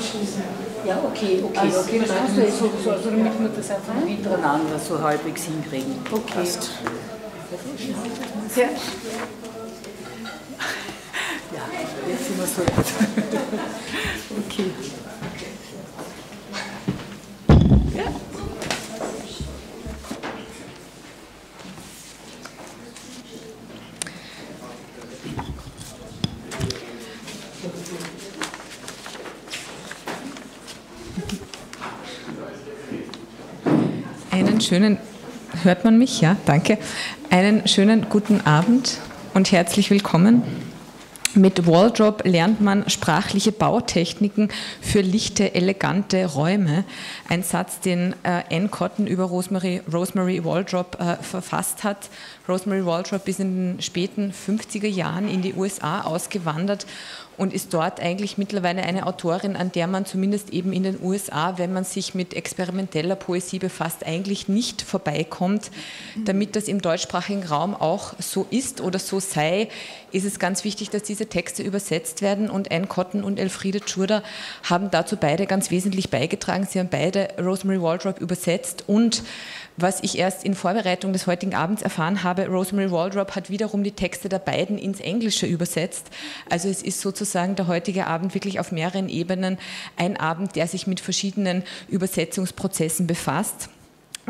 abzuschließen. Ja, okay, okay. Also, okay. was hast du jetzt so, so, so damit wir das einfach Hm? hintereinander so halbwegs hinkriegen. Okay. Passt. Ja. Ja, jetzt sind wir so weit. schönen, hört man mich? Ja, danke. Einen schönen guten Abend und herzlich willkommen. Mit Waldrop lernt man sprachliche Bautechniken für lichte, elegante Räume. Ein Satz, den äh, Anne Cotton über Rosemary, Rosemary Waldrop äh, verfasst hat. Rosemary Waldrop ist in den späten 50er Jahren in die USA ausgewandert und ist dort eigentlich mittlerweile eine Autorin, an der man zumindest eben in den USA, wenn man sich mit experimenteller Poesie befasst, eigentlich nicht vorbeikommt. Damit das im deutschsprachigen Raum auch so ist oder so sei, ist es ganz wichtig, dass diese Texte übersetzt werden und Anne Cotton und Elfriede Tschurder haben dazu beide ganz wesentlich beigetragen. Sie haben beide Rosemary Waldrop übersetzt und was ich erst in Vorbereitung des heutigen Abends erfahren habe, Rosemary Waldrop hat wiederum die Texte der beiden ins Englische übersetzt. Also es ist sozusagen der heutige Abend wirklich auf mehreren Ebenen ein Abend, der sich mit verschiedenen Übersetzungsprozessen befasst.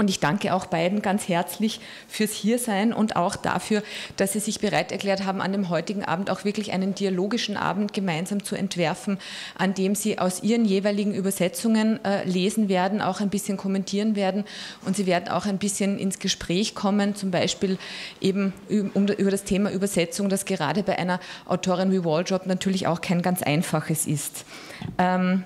Und ich danke auch beiden ganz herzlich fürs Hiersein und auch dafür, dass Sie sich bereit erklärt haben, an dem heutigen Abend auch wirklich einen dialogischen Abend gemeinsam zu entwerfen, an dem Sie aus Ihren jeweiligen Übersetzungen äh, lesen werden, auch ein bisschen kommentieren werden und Sie werden auch ein bisschen ins Gespräch kommen, zum Beispiel eben über das Thema Übersetzung, das gerade bei einer Autorin wie Waldrop natürlich auch kein ganz einfaches ist. Ähm,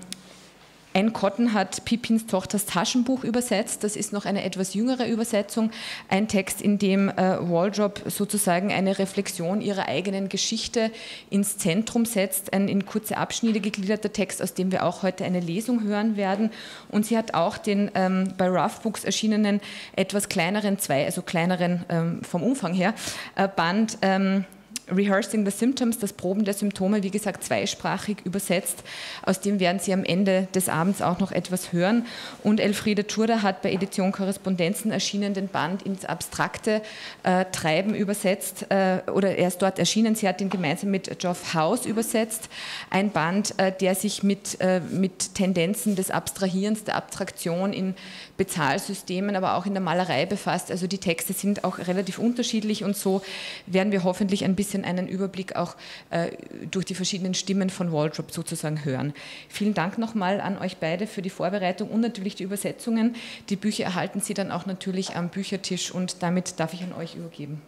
Anne Cotton hat Pippins Tochters Taschenbuch übersetzt. Das ist noch eine etwas jüngere Übersetzung. Ein Text, in dem äh, Waldrop sozusagen eine Reflexion ihrer eigenen Geschichte ins Zentrum setzt. Ein in kurze Abschnitte gegliederter Text, aus dem wir auch heute eine Lesung hören werden. Und sie hat auch den ähm, bei Rough Books erschienenen etwas kleineren, zwei, also kleineren ähm, vom Umfang her, äh, Band. Ähm, Rehearsing the Symptoms, das Proben der Symptome, wie gesagt, zweisprachig übersetzt. Aus dem werden Sie am Ende des Abends auch noch etwas hören. Und Elfriede Turda hat bei Edition Korrespondenzen erschienen den Band ins abstrakte äh, Treiben übersetzt, äh, oder er ist dort erschienen. Sie hat ihn gemeinsam mit Geoff House übersetzt. Ein Band, äh, der sich mit, äh, mit Tendenzen des Abstrahierens, der Abstraktion in Bezahlsystemen, aber auch in der Malerei befasst. Also die Texte sind auch relativ unterschiedlich und so werden wir hoffentlich ein bisschen einen Überblick auch äh, durch die verschiedenen Stimmen von Waldrop sozusagen hören. Vielen Dank nochmal an euch beide für die Vorbereitung und natürlich die Übersetzungen. Die Bücher erhalten Sie dann auch natürlich am Büchertisch und damit darf ich an euch übergeben.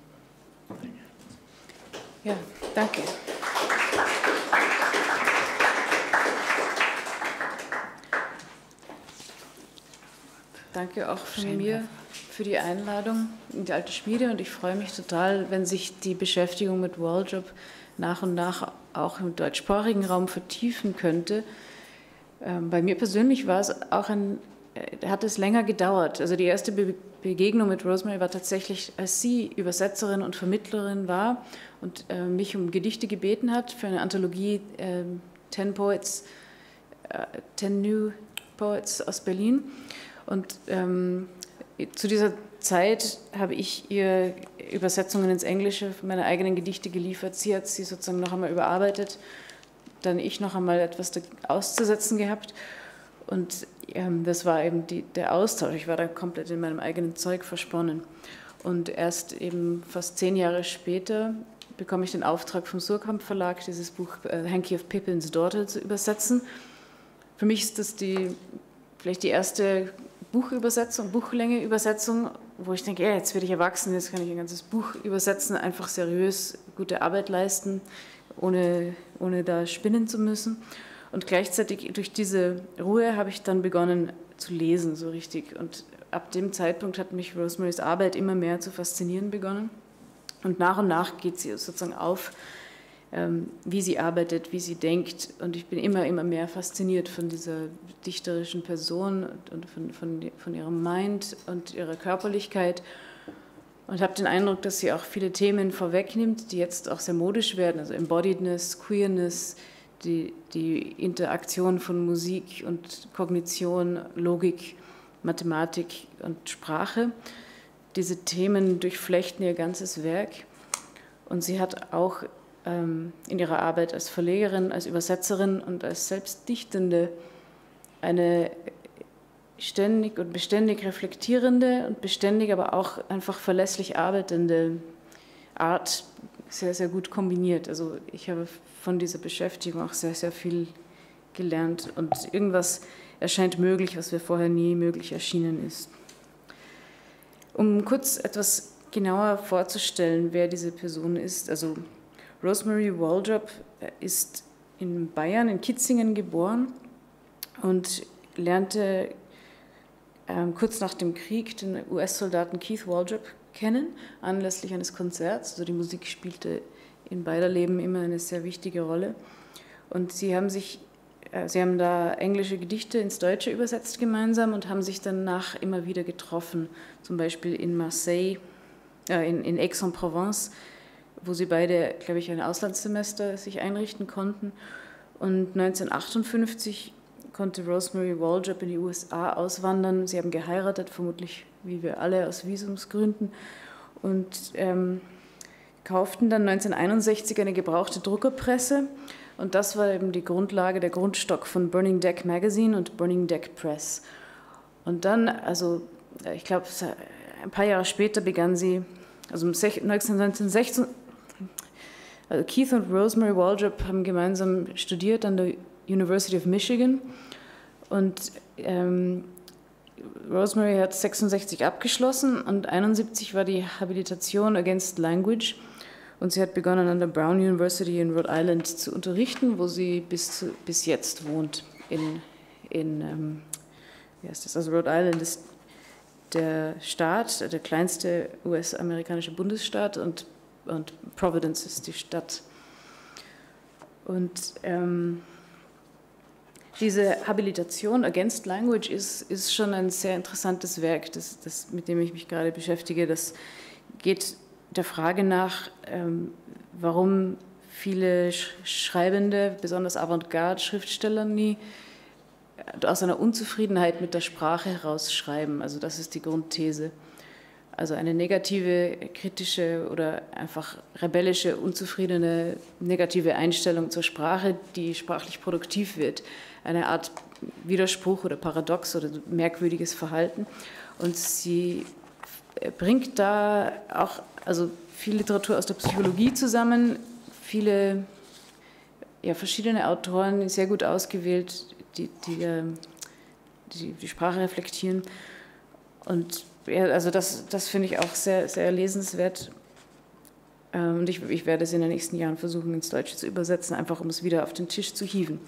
Ja, danke. Danke auch von mir für die Einladung in die alte Schmiede und ich freue mich total, wenn sich die Beschäftigung mit Waldrop nach und nach auch im deutschsprachigen Raum vertiefen könnte. Ähm, bei mir persönlich war es auch ein, äh, hat es länger gedauert. Also die erste Be Begegnung mit Rosemary war tatsächlich, als sie Übersetzerin und Vermittlerin war und äh, mich um Gedichte gebeten hat für eine Anthologie äh, Ten Poets, äh, Ten New Poets aus Berlin. Und ähm, zu dieser Zeit habe ich ihr Übersetzungen ins Englische meiner eigenen Gedichte geliefert. Sie hat sie sozusagen noch einmal überarbeitet, dann ich noch einmal etwas auszusetzen gehabt. Und ähm, das war eben die, der Austausch. Ich war da komplett in meinem eigenen Zeug versponnen. Und erst eben fast zehn Jahre später bekomme ich den Auftrag vom Surkamp Verlag, dieses Buch äh, Hanky of Pippin's Daughter zu übersetzen. Für mich ist das die, vielleicht die erste Buchübersetzung, Buchlänge Übersetzung, wo ich denke, ja, jetzt werde ich erwachsen, jetzt kann ich ein ganzes Buch übersetzen, einfach seriös gute Arbeit leisten, ohne, ohne da spinnen zu müssen. Und gleichzeitig durch diese Ruhe habe ich dann begonnen zu lesen, so richtig. Und ab dem Zeitpunkt hat mich Rosemarys Arbeit immer mehr zu faszinieren begonnen. Und nach und nach geht sie sozusagen auf, wie sie arbeitet, wie sie denkt. Und ich bin immer, immer mehr fasziniert von dieser dichterischen Person und von, von, von ihrem Mind und ihrer Körperlichkeit. Und habe den Eindruck, dass sie auch viele Themen vorwegnimmt, die jetzt auch sehr modisch werden, also Embodiedness, Queerness, die, die Interaktion von Musik und Kognition, Logik, Mathematik und Sprache. Diese Themen durchflechten ihr ganzes Werk. Und sie hat auch ähm, in ihrer Arbeit als Verlegerin, als Übersetzerin und als Selbstdichtende eine ständig und beständig reflektierende und beständig, aber auch einfach verlässlich arbeitende Art sehr, sehr gut kombiniert. Also ich habe von dieser Beschäftigung auch sehr, sehr viel gelernt und irgendwas erscheint möglich, was mir vorher nie möglich erschienen ist. Um kurz etwas genauer vorzustellen, wer diese Person ist, also Rosemary Waldrop ist in Bayern, in Kitzingen geboren und lernte ähm, kurz nach dem Krieg den US-Soldaten Keith Waldrop kennen, anlässlich eines Konzerts. Also die Musik spielte in beider Leben immer eine sehr wichtige Rolle. Und sie haben sich, äh, sie haben da englische Gedichte ins Deutsche übersetzt gemeinsam und haben sich danach immer wieder getroffen, zum Beispiel in Marseille, äh, in, in Aix-en-Provence, wo sie beide, glaube ich, ein Auslandssemester sich einrichten konnten. Und 1958 konnte Rosemary Waldrop in die USA auswandern. Sie haben geheiratet, vermutlich wie wir alle aus Visumsgründen, und ähm, kauften dann 1961 eine gebrauchte Druckerpresse. Und das war eben die Grundlage, der Grundstock von Burning Deck Magazine und Burning Deck Press. Und dann, also ich glaube, ein paar Jahre später begann sie, also 1916, also Keith und Rosemary Waldrop haben gemeinsam studiert an der University of Michigan und ähm, Rosemary hat 66 abgeschlossen und 71 war die Habilitation Against Language und sie hat begonnen an der Brown University in Rhode Island zu unterrichten, wo sie bis, zu, bis jetzt wohnt. In, in ähm, wie heißt das? Also Rhode Island ist der Staat, der kleinste US-amerikanische Bundesstaat und, und Providence ist die Stadt. Und ähm, diese Habilitation Against Language ist, ist schon ein sehr interessantes Werk, das, das, mit dem ich mich gerade beschäftige. Das geht der Frage nach, ähm, warum viele Schreibende, besonders Avantgarde-Schriftsteller, nie aus einer Unzufriedenheit mit der Sprache heraus schreiben. Also das ist die Grundthese. Also eine negative, kritische oder einfach rebellische, unzufriedene, negative Einstellung zur Sprache, die sprachlich produktiv wird. Eine Art Widerspruch oder Paradox oder merkwürdiges Verhalten. Und sie bringt da auch also viel Literatur aus der Psychologie zusammen, viele ja, verschiedene Autoren, sehr gut ausgewählt, die die, ähm, die, die Sprache reflektieren. Und also das, das finde ich auch sehr, sehr lesenswert. Ähm, und ich, ich werde es in den nächsten Jahren versuchen, ins Deutsche zu übersetzen, einfach um es wieder auf den Tisch zu hieven.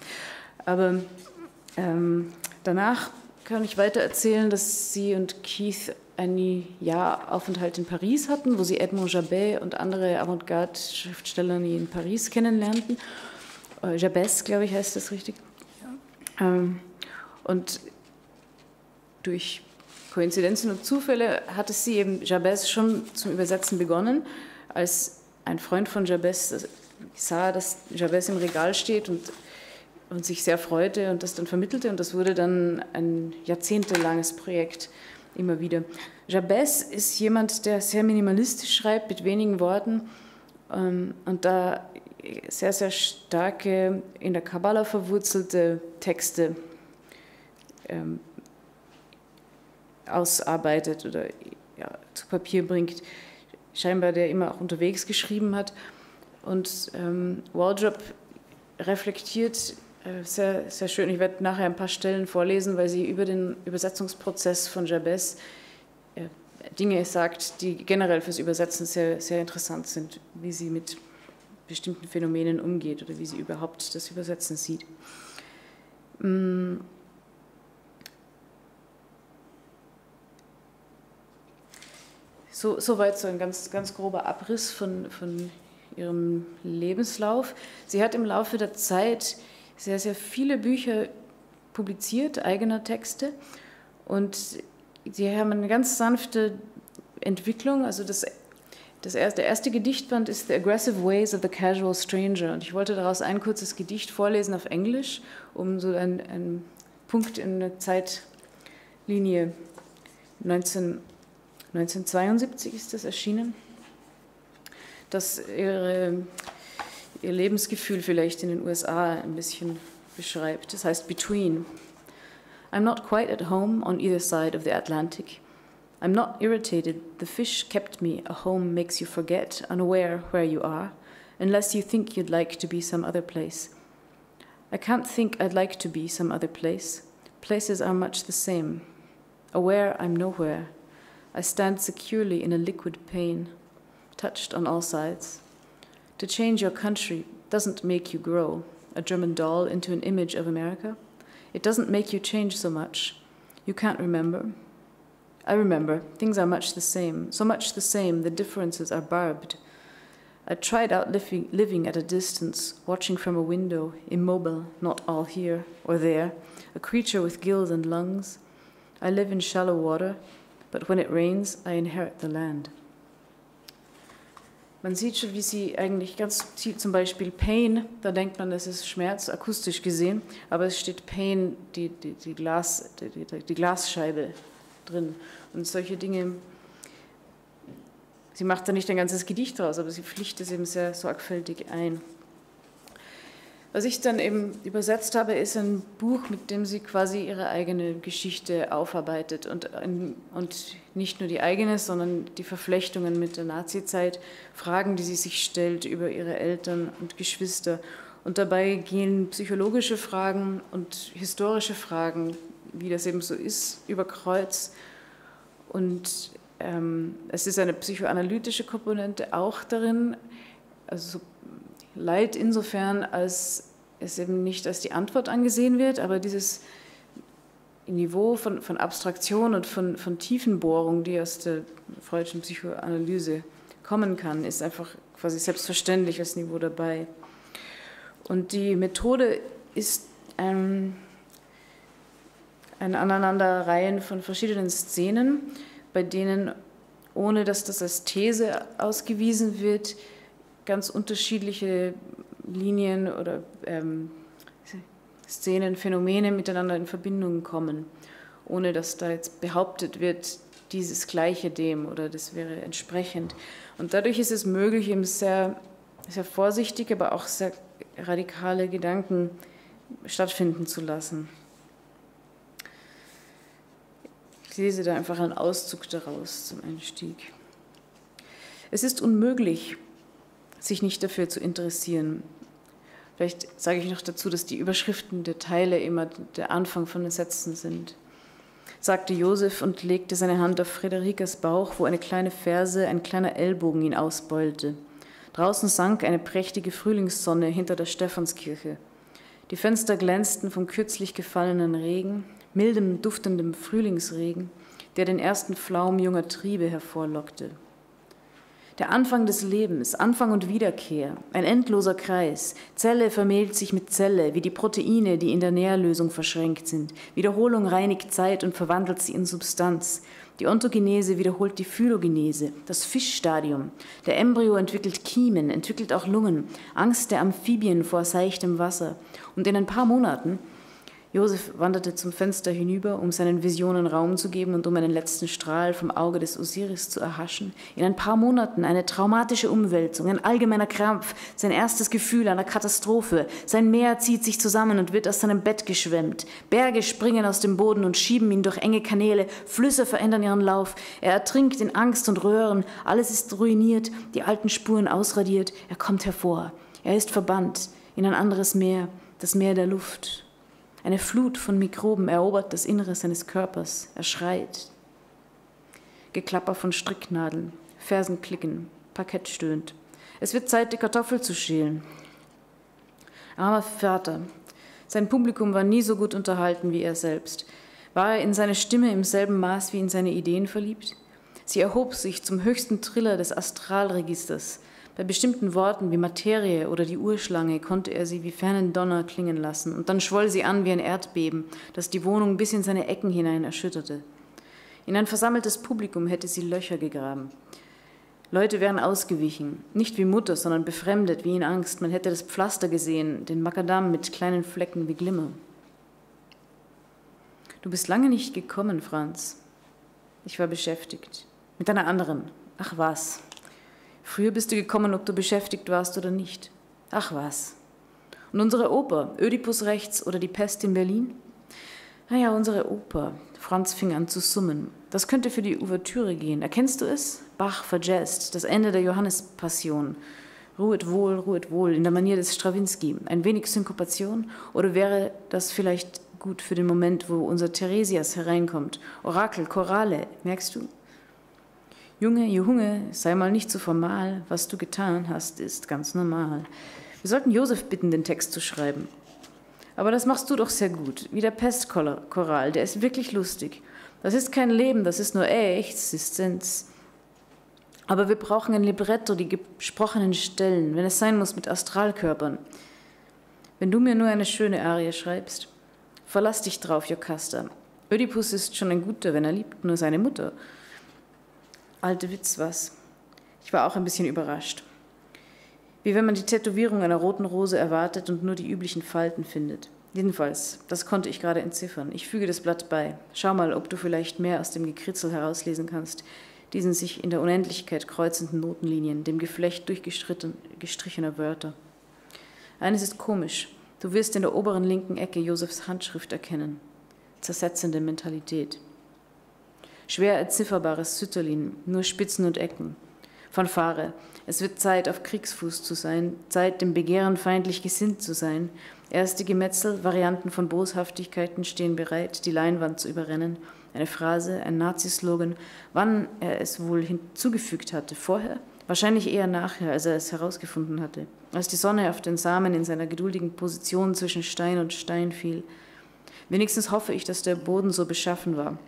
Aber ähm, danach kann ich weiter erzählen, dass sie und Keith ein Jahr Aufenthalt in Paris hatten, wo sie Edmond Jabet und andere Avantgarde-Schriftsteller in Paris kennenlernten. Äh, glaube ich, heißt das richtig. Ähm, und durch Koinzidenzen und Zufälle hatte sie eben Jabez schon zum Übersetzen begonnen, als ein Freund von Jabez sah, dass Jabez im Regal steht und, und sich sehr freute und das dann vermittelte. Und das wurde dann ein jahrzehntelanges Projekt immer wieder. Jabez ist jemand, der sehr minimalistisch schreibt, mit wenigen Worten ähm, und da sehr, sehr starke, in der Kabbala verwurzelte Texte ähm, ausarbeitet oder ja, zu Papier bringt, scheinbar der immer auch unterwegs geschrieben hat. Und ähm, Waldrop reflektiert äh, sehr, sehr schön, ich werde nachher ein paar Stellen vorlesen, weil sie über den Übersetzungsprozess von Jabez äh, Dinge sagt, die generell fürs Übersetzen sehr, sehr interessant sind, wie sie mit bestimmten Phänomenen umgeht oder wie sie überhaupt das Übersetzen sieht. Mm. So, soweit so ein ganz, ganz grober Abriss von, von ihrem Lebenslauf. Sie hat im Laufe der Zeit sehr, sehr viele Bücher publiziert, eigener Texte. Und sie haben eine ganz sanfte Entwicklung. Also das Das erste, der erste Gedichtband ist The Aggressive Ways of the Casual Stranger. Und ich wollte daraus ein kurzes Gedicht vorlesen auf Englisch, um so einen, Punkt in der Zeitlinie 19, 1972 ist das erschienen, das ihre, ihr Lebensgefühl vielleicht in den USA ein bisschen beschreibt. Das heißt Between. I'm not quite at home on either side of the Atlantic. I'm not irritated. The fish kept me. A home makes you forget, unaware where you are, unless you think you'd like to be some other place. I can't think I'd like to be some other place. Places are much the same. Aware I'm nowhere. I stand securely in a liquid pain, touched on all sides. To change your country doesn't make you grow, a German doll into an image of America. It doesn't make you change so much. You can't remember. I remember, things are much the same, so much the same, the differences are barbed. I tried out living, living at a distance, watching from a window, immobile, not all here or there, a creature with gills and lungs. I live in shallow water, but when it rains, I inherit the land. Man sieht schon, wie sie eigentlich ganz subtil, zum Beispiel Pain, da denkt man, das ist Schmerz, akustisch gesehen, aber es steht Pain, die, die, die, Glas, die, die, Glasscheibe drin. Und solche Dinge, sie macht da nicht ein ganzes Gedicht draus, aber sie pflicht es eben sehr sorgfältig ein. Was ich dann eben übersetzt habe, ist ein Buch, mit dem sie quasi ihre eigene Geschichte aufarbeitet und, und nicht nur die eigene, sondern die Verflechtungen mit der Nazizeit, Fragen, die sie sich stellt über ihre Eltern und Geschwister. Und dabei gehen psychologische Fragen und historische Fragen, wie das eben so ist, über Kreuz. Und ähm, es ist eine psychoanalytische Komponente auch darin, also Leid insofern, als es eben nicht als die Antwort angesehen wird, aber dieses Niveau von, von Abstraktion und von, von Tiefenbohrung, die aus der freudischen Psychoanalyse kommen kann, ist einfach quasi selbstverständlich als Niveau dabei. Und die Methode ist ähm, ein Aneinanderreihen von verschiedenen Szenen, bei denen, ohne dass das als These ausgewiesen wird, ganz unterschiedliche Linien oder ähm, Szenen, Phänomene miteinander in Verbindung kommen, ohne dass da jetzt behauptet wird, dieses gleiche dem oder das wäre entsprechend. Und dadurch ist es möglich, eben sehr, sehr vorsichtig, aber auch sehr radikale Gedanken stattfinden zu lassen. Ich lese da einfach einen Auszug daraus zum Einstieg. Es ist unmöglich, sich nicht dafür zu interessieren. Vielleicht sage ich noch dazu, dass die Überschriften der Teile immer der Anfang von den Sätzen sind. Sagte Josef und legte seine Hand auf Frederikas Bauch, wo eine kleine Ferse, ein kleiner Ellbogen ihn ausbeulte. Draußen sank eine prächtige Frühlingssonne hinter der Stephanskirche. Die Fenster glänzten vom kürzlich gefallenen Regen, mildem, duftendem Frühlingsregen, der den ersten Flaum junger Triebe hervorlockte. Der Anfang des Lebens, Anfang und Wiederkehr, ein endloser Kreis. Zelle vermählt sich mit Zelle, wie die Proteine, die in der Nährlösung verschränkt sind. Wiederholung reinigt Zeit und verwandelt sie in Substanz. Die Ontogenese wiederholt die Phylogenese, das Fischstadium. Der Embryo entwickelt Kiemen, entwickelt auch Lungen, Angst der Amphibien vor seichtem Wasser. Und in ein paar Monaten Josef wanderte zum Fenster hinüber, um seinen Visionen Raum zu geben und um einen letzten Strahl vom Auge des Osiris zu erhaschen. In ein paar Monaten eine traumatische Umwälzung, ein allgemeiner Krampf, sein erstes Gefühl einer Katastrophe. Sein Meer zieht sich zusammen und wird aus seinem Bett geschwemmt. Berge springen aus dem Boden und schieben ihn durch enge Kanäle. Flüsse verändern ihren Lauf. Er ertrinkt in Angst und Röhren. Alles ist ruiniert, die alten Spuren ausradiert. Er kommt hervor. Er ist verbannt in ein anderes Meer, das Meer der Luft. Eine Flut von Mikroben erobert das Innere seines Körpers. Er schreit. Geklapper von Stricknadeln, Fersen klicken, Parkett stöhnt. Es wird Zeit, die Kartoffel zu schälen. Armer Vater. Sein Publikum war nie so gut unterhalten wie er selbst. War er in seine Stimme im selben Maß wie in seine Ideen verliebt? Sie erhob sich zum höchsten Triller des Astralregisters, bei bestimmten Worten wie Materie oder die Urschlange konnte er sie wie fernen Donner klingen lassen, und dann schwoll sie an wie ein Erdbeben, das die Wohnung bis in seine Ecken hinein erschütterte. In ein versammeltes Publikum hätte sie Löcher gegraben. Leute wären ausgewichen, nicht wie Mutter, sondern befremdet, wie in Angst. Man hätte das Pflaster gesehen, den Makadam mit kleinen Flecken wie Glimmer. Du bist lange nicht gekommen, Franz. Ich war beschäftigt. Mit einer anderen. Ach was. Früher bist du gekommen, ob du beschäftigt warst oder nicht. Ach was. Und unsere Oper, Ödipus rechts oder die Pest in Berlin? Naja, unsere Oper. Franz fing an zu summen. Das könnte für die Ouvertüre gehen. Erkennst du es? Bach verjazzt, das Ende der Johannespassion. Ruhet wohl, ruhet wohl, in der Manier des Strawinski. Ein wenig Synkopation? Oder wäre das vielleicht gut für den Moment, wo unser Theresias hereinkommt? Orakel, Chorale, merkst du? Junge, Junge, sei mal nicht so formal. Was du getan hast, ist ganz normal. Wir sollten Josef bitten, den Text zu schreiben. Aber das machst du doch sehr gut, wie der Pestchoral, der ist wirklich lustig. Das ist kein Leben, das ist nur Existenz. Aber wir brauchen ein Libretto, die gesprochenen Stellen, wenn es sein muss, mit Astralkörpern. Wenn du mir nur eine schöne Arie schreibst, verlass dich drauf, Jocasta. Ödipus ist schon ein Guter, wenn er liebt, nur seine Mutter. Alte Witz, was? Ich war auch ein bisschen überrascht. Wie wenn man die Tätowierung einer roten Rose erwartet und nur die üblichen Falten findet. Jedenfalls, das konnte ich gerade entziffern. Ich füge das Blatt bei. Schau mal, ob du vielleicht mehr aus dem Gekritzel herauslesen kannst. Diesen sich in der Unendlichkeit kreuzenden Notenlinien, dem Geflecht durchgestrichener Wörter. Eines ist komisch. Du wirst in der oberen linken Ecke Josefs Handschrift erkennen. Zersetzende Mentalität. Schwer erzifferbares Sütterlin, nur Spitzen und Ecken. Fanfare. Es wird Zeit, auf Kriegsfuß zu sein, Zeit, dem Begehren feindlich gesinnt zu sein. Erste Gemetzel, Varianten von Boshaftigkeiten stehen bereit, die Leinwand zu überrennen. Eine Phrase, ein Nazi-Slogan, wann er es wohl hinzugefügt hatte. Vorher? Wahrscheinlich eher nachher, als er es herausgefunden hatte. Als die Sonne auf den Samen in seiner geduldigen Position zwischen Stein und Stein fiel. Wenigstens hoffe ich, dass der Boden so beschaffen war.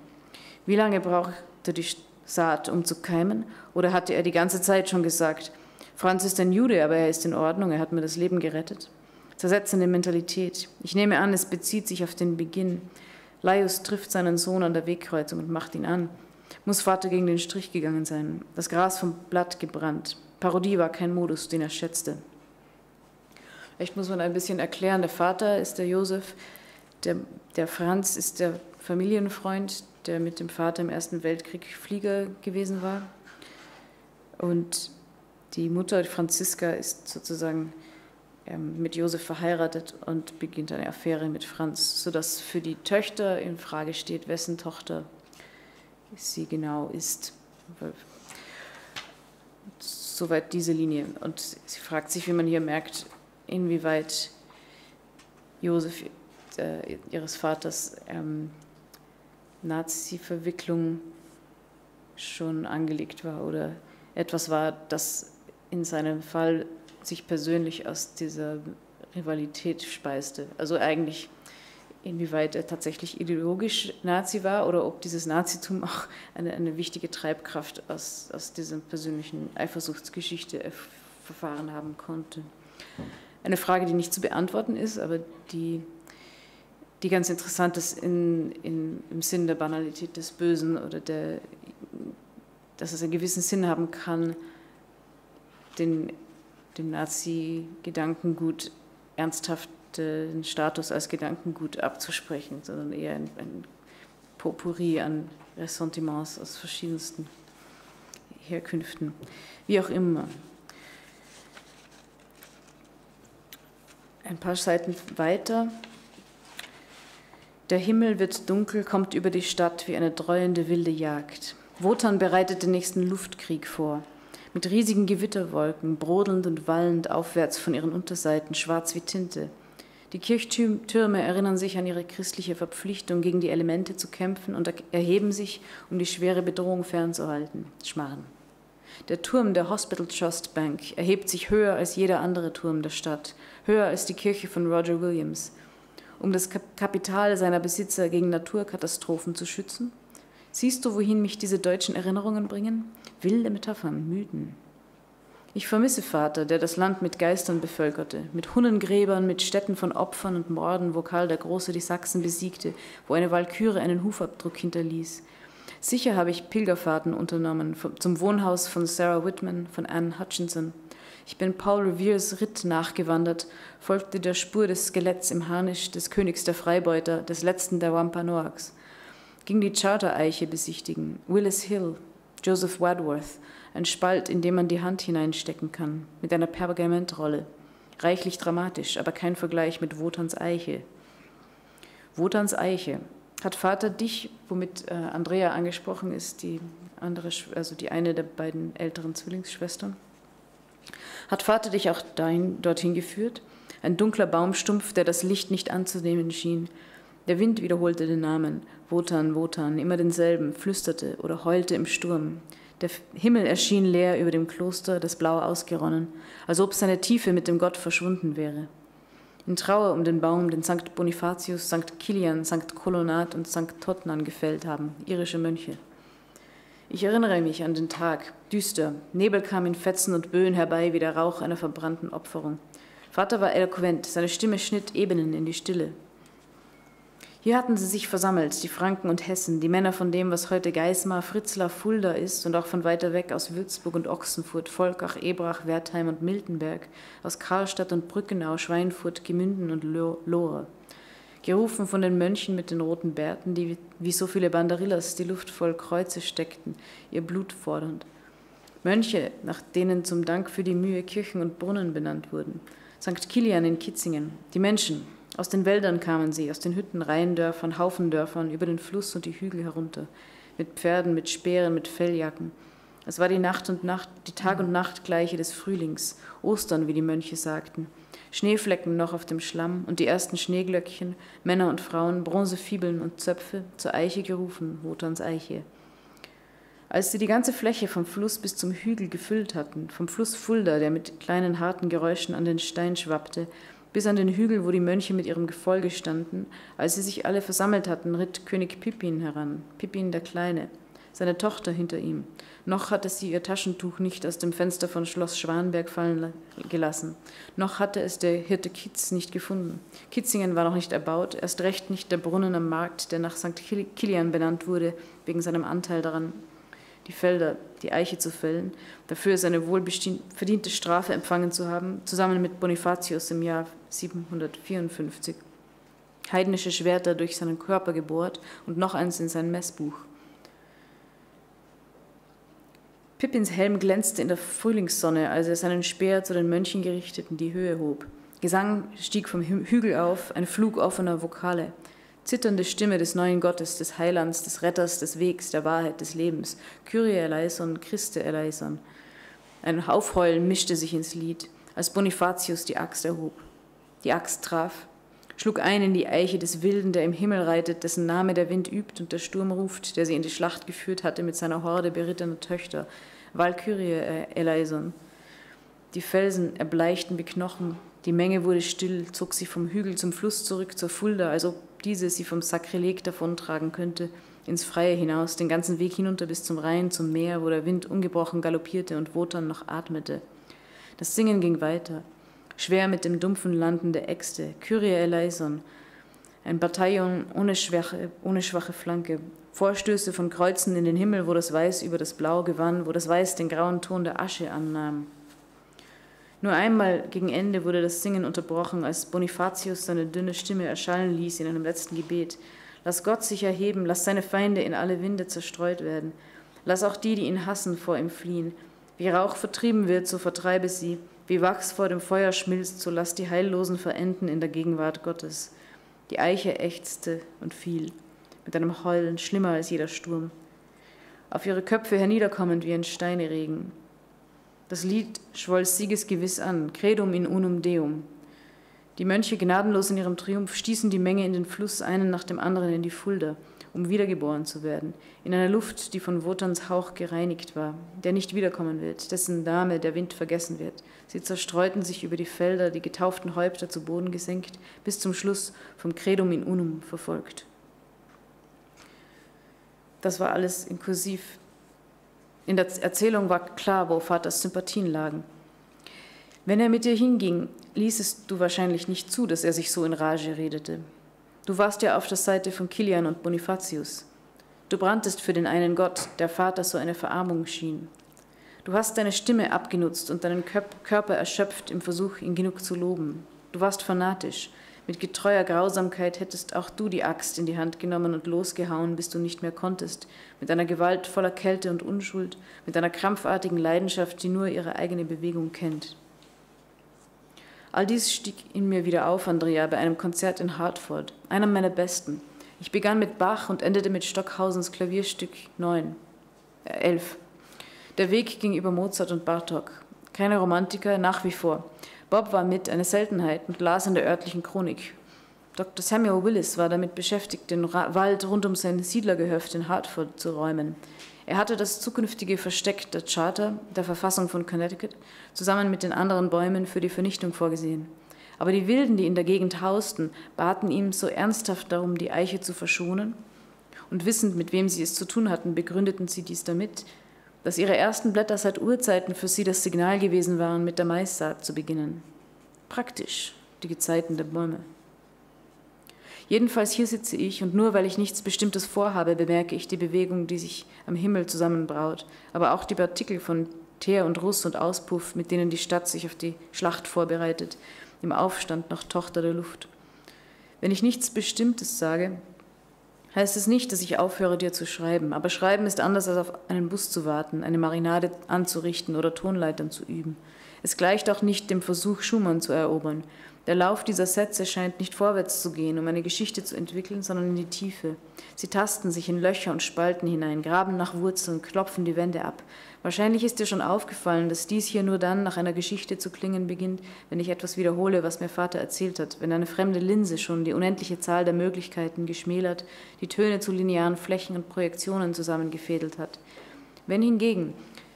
Wie lange brauchte die Saat, um zu keimen? Oder hatte er die ganze Zeit schon gesagt, Franz ist ein Jude, aber er ist in Ordnung, er hat mir das Leben gerettet? Zersetzende Mentalität. Ich nehme an, es bezieht sich auf den Beginn. Laius trifft seinen Sohn an der Wegkreuzung und macht ihn an. Muss Vater gegen den Strich gegangen sein. Das Gras vom Blatt gebrannt. Parodie war kein Modus, den er schätzte. Echt muss man ein bisschen erklären. Der Vater ist der Josef, der, der Franz ist der Familienfreund, der mit dem Vater im Ersten Weltkrieg Flieger gewesen war. Und die Mutter Franziska ist sozusagen ähm, mit Josef verheiratet und beginnt eine Affäre mit Franz, sodass für die Töchter in Frage steht, wessen Tochter sie genau ist. Soweit diese Linie. Und sie fragt sich, wie man hier merkt, inwieweit Josef äh, ihres Vaters ähm, Nazi-Verwicklung schon angelegt war oder etwas war, das in seinem Fall sich persönlich aus dieser Rivalität speiste. Also eigentlich inwieweit er tatsächlich ideologisch Nazi war oder ob dieses Nazitum auch eine, eine wichtige Treibkraft aus, aus dieser persönlichen Eifersuchtsgeschichte erfahren haben konnte. Eine Frage, die nicht zu beantworten ist, aber die die ganz interessant ist in, in, im Sinn der Banalität des Bösen oder der, dass es einen gewissen Sinn haben kann, den, dem Nazi-Gedankengut ernsthaften Status als Gedankengut abzusprechen, sondern eher ein, ein Potpourri an Ressentiments aus verschiedensten Herkünften. Wie auch immer. Ein paar Seiten weiter der Himmel wird dunkel, kommt über die Stadt wie eine dreuende wilde Jagd. Wotan bereitet den nächsten Luftkrieg vor. Mit riesigen Gewitterwolken, brodelnd und wallend aufwärts von ihren Unterseiten, schwarz wie Tinte. Die Kirchtürme erinnern sich an ihre christliche Verpflichtung, gegen die Elemente zu kämpfen und erheben sich, um die schwere Bedrohung fernzuhalten. Schmarren. Der Turm der Hospital Trust Bank erhebt sich höher als jeder andere Turm der Stadt, höher als die Kirche von Roger Williams um das Kapital seiner Besitzer gegen Naturkatastrophen zu schützen? Siehst du, wohin mich diese deutschen Erinnerungen bringen? Wilde Metaphern, Mythen. Ich vermisse Vater, der das Land mit Geistern bevölkerte, mit Hunnengräbern, mit Städten von Opfern und Morden, wo Karl der Große die Sachsen besiegte, wo eine Walküre einen Hufabdruck hinterließ. Sicher habe ich Pilgerfahrten unternommen zum Wohnhaus von Sarah Whitman, von Anne Hutchinson. Ich bin Paul Reveres Ritt nachgewandert, folgte der Spur des Skeletts im Harnisch des Königs der Freibeuter, des letzten der Wampanoags, ging die Charter-Eiche besichtigen, Willis Hill, Joseph Wadworth, ein Spalt, in dem man die Hand hineinstecken kann, mit einer Pergamentrolle. Reichlich dramatisch, aber kein Vergleich mit Wotans Eiche. Wotans Eiche, hat Vater dich, womit äh, Andrea angesprochen ist, die andere, also die eine der beiden älteren Zwillingsschwestern, hat Vater dich auch dahin, dorthin geführt? Ein dunkler Baumstumpf, der das Licht nicht anzunehmen schien. Der Wind wiederholte den Namen. Wotan, Wotan, immer denselben, flüsterte oder heulte im Sturm. Der Himmel erschien leer über dem Kloster, das Blau ausgeronnen, als ob seine Tiefe mit dem Gott verschwunden wäre in Trauer um den Baum, den St. Bonifatius, St. Kilian, St. Kolonat und St. Totnan gefällt haben, irische Mönche. Ich erinnere mich an den Tag, düster, Nebel kam in Fetzen und Böen herbei wie der Rauch einer verbrannten Opferung. Vater war eloquent, seine Stimme schnitt Ebenen in die Stille. Hier hatten sie sich versammelt, die Franken und Hessen, die Männer von dem, was heute Geismar, Fritzlar, Fulda ist und auch von weiter weg aus Würzburg und Ochsenfurt, Volkach, Ebrach, Wertheim und Miltenberg, aus Karlstadt und Brückenau, Schweinfurt, Gemünden und Lohr. Gerufen von den Mönchen mit den roten Bärten, die wie so viele Banderillas die Luft voll Kreuze steckten, ihr Blut fordernd. Mönche, nach denen zum Dank für die Mühe Kirchen und Brunnen benannt wurden. St. Kilian in Kitzingen. Die Menschen, aus den Wäldern kamen sie, aus den Hütten, Reihendörfern, Haufendörfern, über den Fluss und die Hügel herunter, mit Pferden, mit Speeren, mit Felljacken. Es war die Nacht und Nacht, die Tag- und Nachtgleiche des Frühlings, Ostern, wie die Mönche sagten. Schneeflecken noch auf dem Schlamm und die ersten Schneeglöckchen, Männer und Frauen, Bronzefibeln und Zöpfe, zur Eiche gerufen, Wotans Eiche. Als sie die ganze Fläche vom Fluss bis zum Hügel gefüllt hatten, vom Fluss Fulda, der mit kleinen harten Geräuschen an den Stein schwappte, bis an den Hügel, wo die Mönche mit ihrem Gefolge standen. Als sie sich alle versammelt hatten, ritt König Pippin heran, Pippin der Kleine, seine Tochter hinter ihm. Noch hatte sie ihr Taschentuch nicht aus dem Fenster von Schloss Schwanberg fallen gelassen. Noch hatte es der Hirte Kitz nicht gefunden. Kitzingen war noch nicht erbaut, erst recht nicht der Brunnen am Markt, der nach St. Kilian benannt wurde, wegen seinem Anteil daran, die Felder, die Eiche zu fällen, dafür seine wohlverdiente Strafe empfangen zu haben, zusammen mit Bonifatius im Jahr 754. Heidnische Schwerter durch seinen Körper gebohrt und noch eins in sein Messbuch. Pippins Helm glänzte in der Frühlingssonne, als er seinen Speer zu den Mönchen gerichtet in die Höhe hob. Gesang stieg vom Hügel auf, ein Flug offener Vokale zitternde Stimme des neuen Gottes, des Heilands, des Retters, des Wegs, der Wahrheit, des Lebens. Kyrie eleison, Christe eleison. Ein Aufheulen mischte sich ins Lied, als Bonifatius die Axt erhob. Die Axt traf, schlug ein in die Eiche des Wilden, der im Himmel reitet, dessen Name der Wind übt und der Sturm ruft, der sie in die Schlacht geführt hatte mit seiner Horde berittener Töchter. Valkyrie eleison. Die Felsen erbleichten wie Knochen, die Menge wurde still, zog sich vom Hügel zum Fluss zurück zur Fulda, als ob diese sie vom Sakrileg davontragen könnte, ins Freie hinaus, den ganzen Weg hinunter bis zum Rhein, zum Meer, wo der Wind ungebrochen galoppierte und Wotan noch atmete. Das Singen ging weiter, schwer mit dem dumpfen Landen der Äxte, Kyrie eleison, ein Bataillon ohne schwache, ohne schwache Flanke, Vorstöße von Kreuzen in den Himmel, wo das Weiß über das Blau gewann, wo das Weiß den grauen Ton der Asche annahm. Nur einmal gegen Ende wurde das Singen unterbrochen, als Bonifatius seine dünne Stimme erschallen ließ in einem letzten Gebet. Lass Gott sich erheben, lass seine Feinde in alle Winde zerstreut werden. Lass auch die, die ihn hassen, vor ihm fliehen. Wie Rauch vertrieben wird, so vertreibe sie. Wie Wachs vor dem Feuer schmilzt, so lass die Heillosen verenden in der Gegenwart Gottes. Die Eiche ächzte und fiel, mit einem Heulen schlimmer als jeder Sturm. Auf ihre Köpfe herniederkommend wie ein Steineregen, das Lied schwoll siegesgewiss an, Credum in unum Deum. Die Mönche, gnadenlos in ihrem Triumph, stießen die Menge in den Fluss, einen nach dem anderen in die Fulda, um wiedergeboren zu werden, in einer Luft, die von Wotans Hauch gereinigt war, der nicht wiederkommen wird, dessen Name der Wind vergessen wird. Sie zerstreuten sich über die Felder, die getauften Häupter zu Boden gesenkt, bis zum Schluss vom Credum in unum verfolgt. Das war alles in Kursiv in der Erzählung war klar, wo Vaters Sympathien lagen. Wenn er mit dir hinging, ließest du wahrscheinlich nicht zu, dass er sich so in Rage redete. Du warst ja auf der Seite von Kilian und Bonifatius. Du branntest für den einen Gott, der Vater so eine Verarmung schien. Du hast deine Stimme abgenutzt und deinen Körper erschöpft im Versuch, ihn genug zu loben. Du warst fanatisch. Mit getreuer Grausamkeit hättest auch du die Axt in die Hand genommen und losgehauen, bis du nicht mehr konntest, mit einer Gewalt voller Kälte und Unschuld, mit einer krampfartigen Leidenschaft, die nur ihre eigene Bewegung kennt. All dies stieg in mir wieder auf, Andrea, bei einem Konzert in Hartford, einem meiner besten. Ich begann mit Bach und endete mit Stockhausens Klavierstück 9, äh, 11. Der Weg ging über Mozart und Bartok. Keine Romantiker, nach wie vor. Bob war mit, eine Seltenheit, und las in der örtlichen Chronik. Dr. Samuel Willis war damit beschäftigt, den Wald rund um sein Siedlergehöft in Hartford zu räumen. Er hatte das zukünftige Versteck der Charter, der Verfassung von Connecticut, zusammen mit den anderen Bäumen für die Vernichtung vorgesehen. Aber die Wilden, die in der Gegend hausten, baten ihm so ernsthaft darum, die Eiche zu verschonen, und wissend, mit wem sie es zu tun hatten, begründeten sie dies damit, dass ihre ersten Blätter seit Urzeiten für sie das Signal gewesen waren, mit der Maissaat zu beginnen. Praktisch, die Gezeiten der Bäume. Jedenfalls hier sitze ich und nur weil ich nichts Bestimmtes vorhabe, bemerke ich die Bewegung, die sich am Himmel zusammenbraut, aber auch die Partikel von Teer und Russ und Auspuff, mit denen die Stadt sich auf die Schlacht vorbereitet, im Aufstand nach Tochter der Luft. Wenn ich nichts Bestimmtes sage, heißt es nicht, dass ich aufhöre, dir zu schreiben. Aber Schreiben ist anders als auf einen Bus zu warten, eine Marinade anzurichten oder Tonleitern zu üben. Es gleicht auch nicht dem Versuch, Schumann zu erobern. Der Lauf dieser Sätze scheint nicht vorwärts zu gehen, um eine Geschichte zu entwickeln, sondern in die Tiefe. Sie tasten sich in Löcher und Spalten hinein, graben nach Wurzeln, klopfen die Wände ab. Wahrscheinlich ist dir schon aufgefallen, dass dies hier nur dann nach einer Geschichte zu klingen beginnt, wenn ich etwas wiederhole, was mir Vater erzählt hat, wenn eine fremde Linse schon die unendliche Zahl der Möglichkeiten geschmälert, die Töne zu linearen Flächen und Projektionen zusammengefädelt hat. Wenn hingegen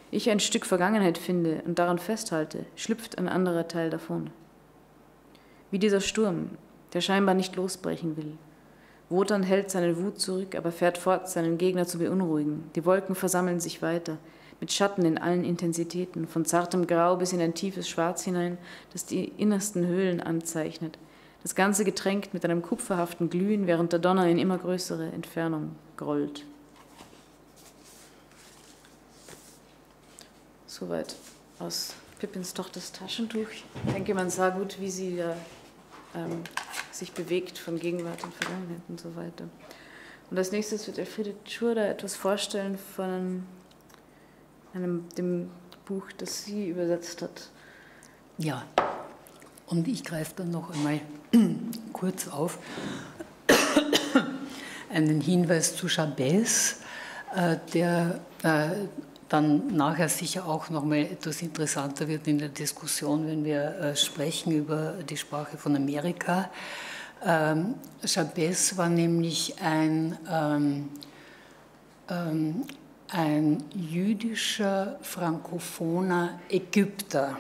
ich ein Stück Vergangenheit finde und daran festhalte, schlüpft ein anderer Teil davon. Wie dieser Sturm, der scheinbar nicht losbrechen will. Wotan hält seine Wut zurück, aber fährt fort, seinen Gegner zu beunruhigen. Die Wolken versammeln sich weiter, mit Schatten in allen Intensitäten, von zartem Grau bis in ein tiefes Schwarz hinein, das die innersten Höhlen anzeichnet. Das Ganze getränkt mit einem kupferhaften Glühen, während der Donner in immer größere Entfernung grollt. Soweit aus Pippins Tochters Taschentuch. Ich denke, man sah gut, wie sie äh, ähm, sich bewegt von Gegenwart und Vergangenheit und so weiter. Und als nächstes wird Elfriede Schurda etwas vorstellen von einem, dem Buch, das sie übersetzt hat. Ja, und ich greife dann noch einmal kurz auf einen Hinweis zu Chabès, äh, der äh, dann nachher sicher auch noch mal etwas interessanter wird in der Diskussion, wenn wir äh, sprechen über die Sprache von Amerika. Ähm, Chabès war nämlich ein, ähm, ähm, ein jüdischer frankophoner Ägypter.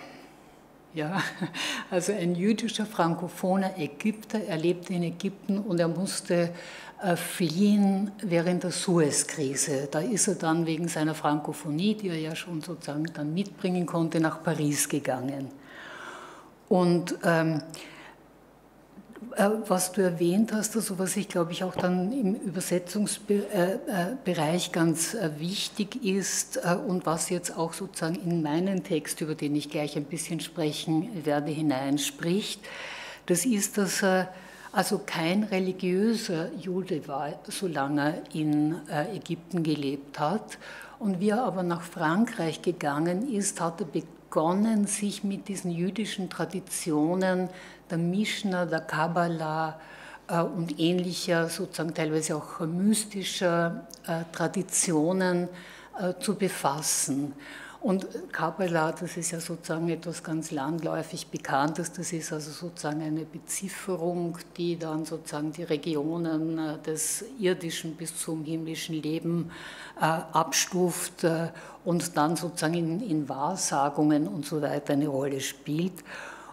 Ja, also ein jüdischer frankophoner Ägypter, er lebte in Ägypten und er musste fliehen während der Suez-Krise. Da ist er dann wegen seiner Frankophonie, die er ja schon sozusagen dann mitbringen konnte, nach Paris gegangen. Und ähm, äh, was du erwähnt hast, also was ich glaube ich auch dann im Übersetzungsbereich ganz äh, wichtig ist und was jetzt auch sozusagen in meinen Text, über den ich gleich ein bisschen sprechen werde, hineinspricht, das ist, dass er also kein religiöser Jude war, solange er in äh, Ägypten gelebt hat. Und wie er aber nach Frankreich gegangen ist, hat er begonnen, sich mit diesen jüdischen Traditionen der Mishnah, der Kabbalah äh, und ähnlicher, sozusagen teilweise auch mystischer äh, Traditionen zu befassen. Und Kabbalah, das ist ja sozusagen etwas ganz landläufig Bekanntes, das ist also sozusagen eine Bezifferung, die dann sozusagen die Regionen äh, des irdischen bis zum himmlischen Leben äh, abstuft äh, und dann sozusagen in, in Wahrsagungen und so weiter eine Rolle spielt.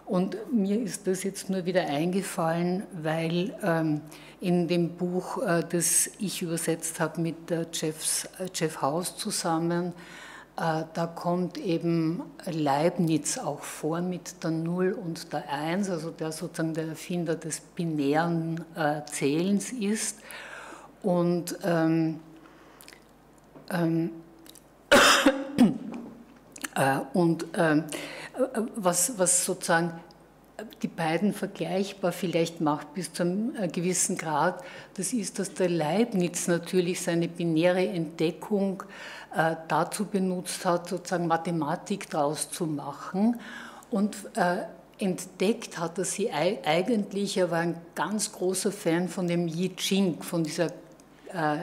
Und mir ist das jetzt nur wieder eingefallen, weil ähm, in dem Buch, äh, das ich übersetzt habe mit äh, Jeffs, Jeff House zusammen, äh, da kommt eben Leibniz auch vor mit der Null und der Eins, also der sozusagen der Erfinder des binären äh, Zählens ist. Und ähm, Ähm, äh, und ähm, was, was sozusagen die beiden vergleichbar vielleicht macht bis zu einem äh, gewissen Grad, das ist, dass der Leibniz natürlich seine binäre Entdeckung äh, dazu benutzt hat, sozusagen Mathematik daraus zu machen. Und äh, entdeckt hat er sie eigentlich, er war ein ganz großer Fan von dem I Ching, von dieser äh, äh,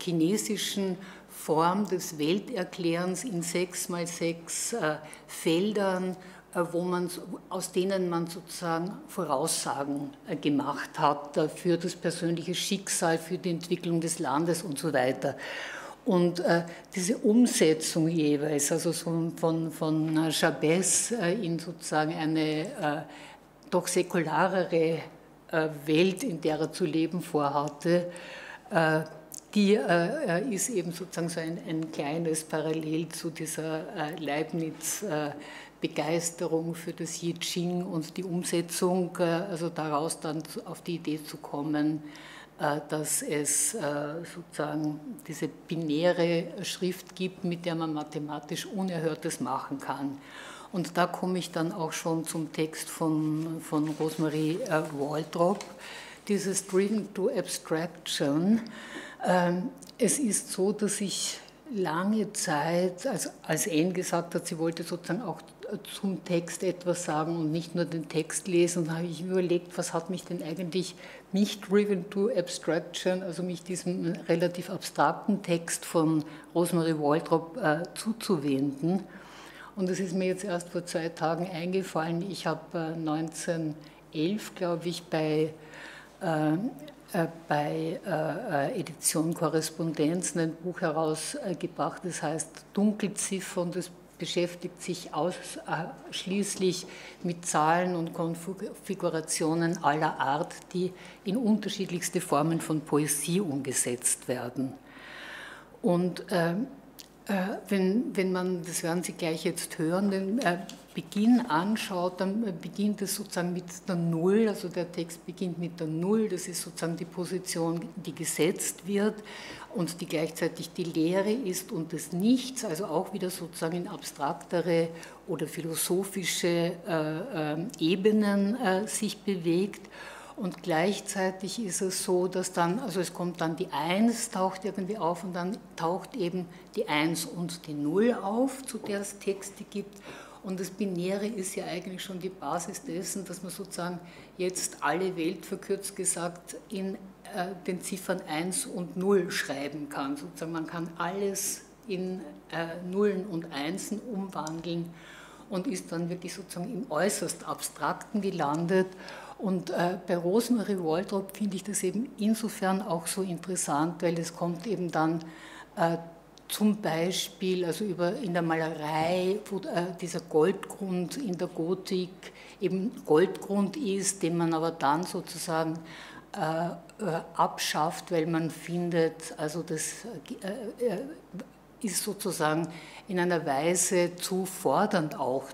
chinesischen Form des Welterklärens in sechs mal sechs äh, Feldern, wo man, aus denen man sozusagen Voraussagen äh, gemacht hat für das persönliche Schicksal, für die Entwicklung des Landes und so weiter. Und äh, diese Umsetzung jeweils, also so von, von Chabès äh, in sozusagen eine äh, doch säkularere äh, Welt, in der er zu leben vorhatte, die ist eben sozusagen so ein, ein kleines Parallel zu dieser Leibniz- Begeisterung für das I Ching und die Umsetzung, äh, also daraus dann auf die Idee zu kommen, äh, dass es äh, sozusagen diese binäre Schrift gibt, mit der man mathematisch Unerhörtes machen kann. Und da komme ich dann auch schon zum Text von, von Rosemarie Waldrop, dieses Driven to Abstraction. Ähm, es ist so, dass ich lange Zeit, als, als Anne gesagt hat, sie wollte sozusagen auch zum Text etwas sagen und nicht nur den Text lesen. Und habe ich überlegt, was hat mich denn eigentlich mich driven to abstraction, also mich diesem relativ abstrakten Text von Rosemary Waldrop äh, zuzuwenden. Und es ist mir jetzt erst vor zwei Tagen eingefallen. Ich habe äh, 1911, glaube ich, bei äh, äh bei äh, Edition Korrespondenzen ein Buch herausgebracht, das heißt Dunkelziffern des beschäftigt sich ausschließlich mit Zahlen und Konfigurationen aller Art, die in unterschiedlichste Formen von Poesie umgesetzt werden. Und äh, äh, wenn, wenn man, das werden Sie gleich jetzt hören, den äh, Beginn anschaut, dann äh, beginnt es sozusagen mit der Null, also der Text beginnt mit der Null, das ist sozusagen die Position, die gesetzt wird und die gleichzeitig die Lehre ist und das Nichts, also auch wieder sozusagen in abstraktere oder philosophische äh, äh, Ebenen äh, sich bewegt. Und gleichzeitig ist es so, dass dann, also es kommt dann die Eins, taucht irgendwie auf und dann taucht eben die Eins und die Null auf, zu der es Texte gibt. Und das Binäre ist ja eigentlich schon die Basis dessen, dass man sozusagen jetzt alle Welt, verkürzt gesagt, in den Ziffern 1 und 0 schreiben kann. Sozusagen man kann alles in äh, Nullen und Einsen umwandeln und ist dann wirklich sozusagen im äußerst Abstrakten gelandet. Und äh, bei Rosemarie Waldrop finde ich das eben insofern auch so interessant, weil es kommt eben dann äh, zum Beispiel also über, in der Malerei, wo äh, dieser Goldgrund in der Gotik eben Goldgrund ist, den man aber dann sozusagen äh, äh, abschafft, weil man findet, also das äh, ist sozusagen in einer Weise zu fordernd auch,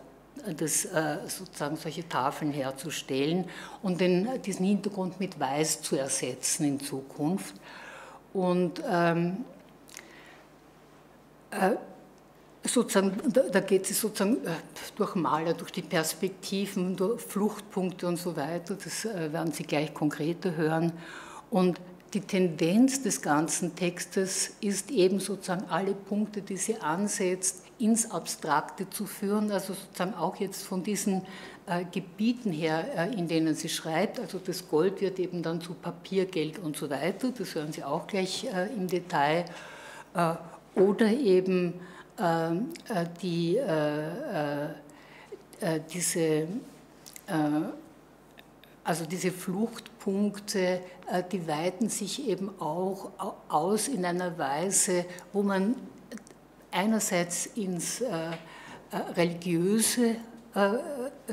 das, sozusagen solche Tafeln herzustellen und den, diesen Hintergrund mit Weiß zu ersetzen in Zukunft. Und ähm, äh, sozusagen, da, geht es sozusagen äh, durch Maler, durch die Perspektiven, durch Fluchtpunkte und so weiter. Das äh, werden Sie gleich konkreter hören. Und die Tendenz des ganzen Textes ist eben sozusagen alle Punkte, die sie ansetzt, ins Abstrakte zu führen, also sozusagen auch jetzt von diesen äh, Gebieten her, äh, in denen sie schreibt. Also das Gold wird eben dann zu Papier, Geld und so weiter, das hören Sie auch gleich äh, im Detail. oder eben äh, die, äh, äh, diese, also diese Fluchtpunkte, die weiten sich eben auch aus in einer Weise, wo man einerseits ins Religiöse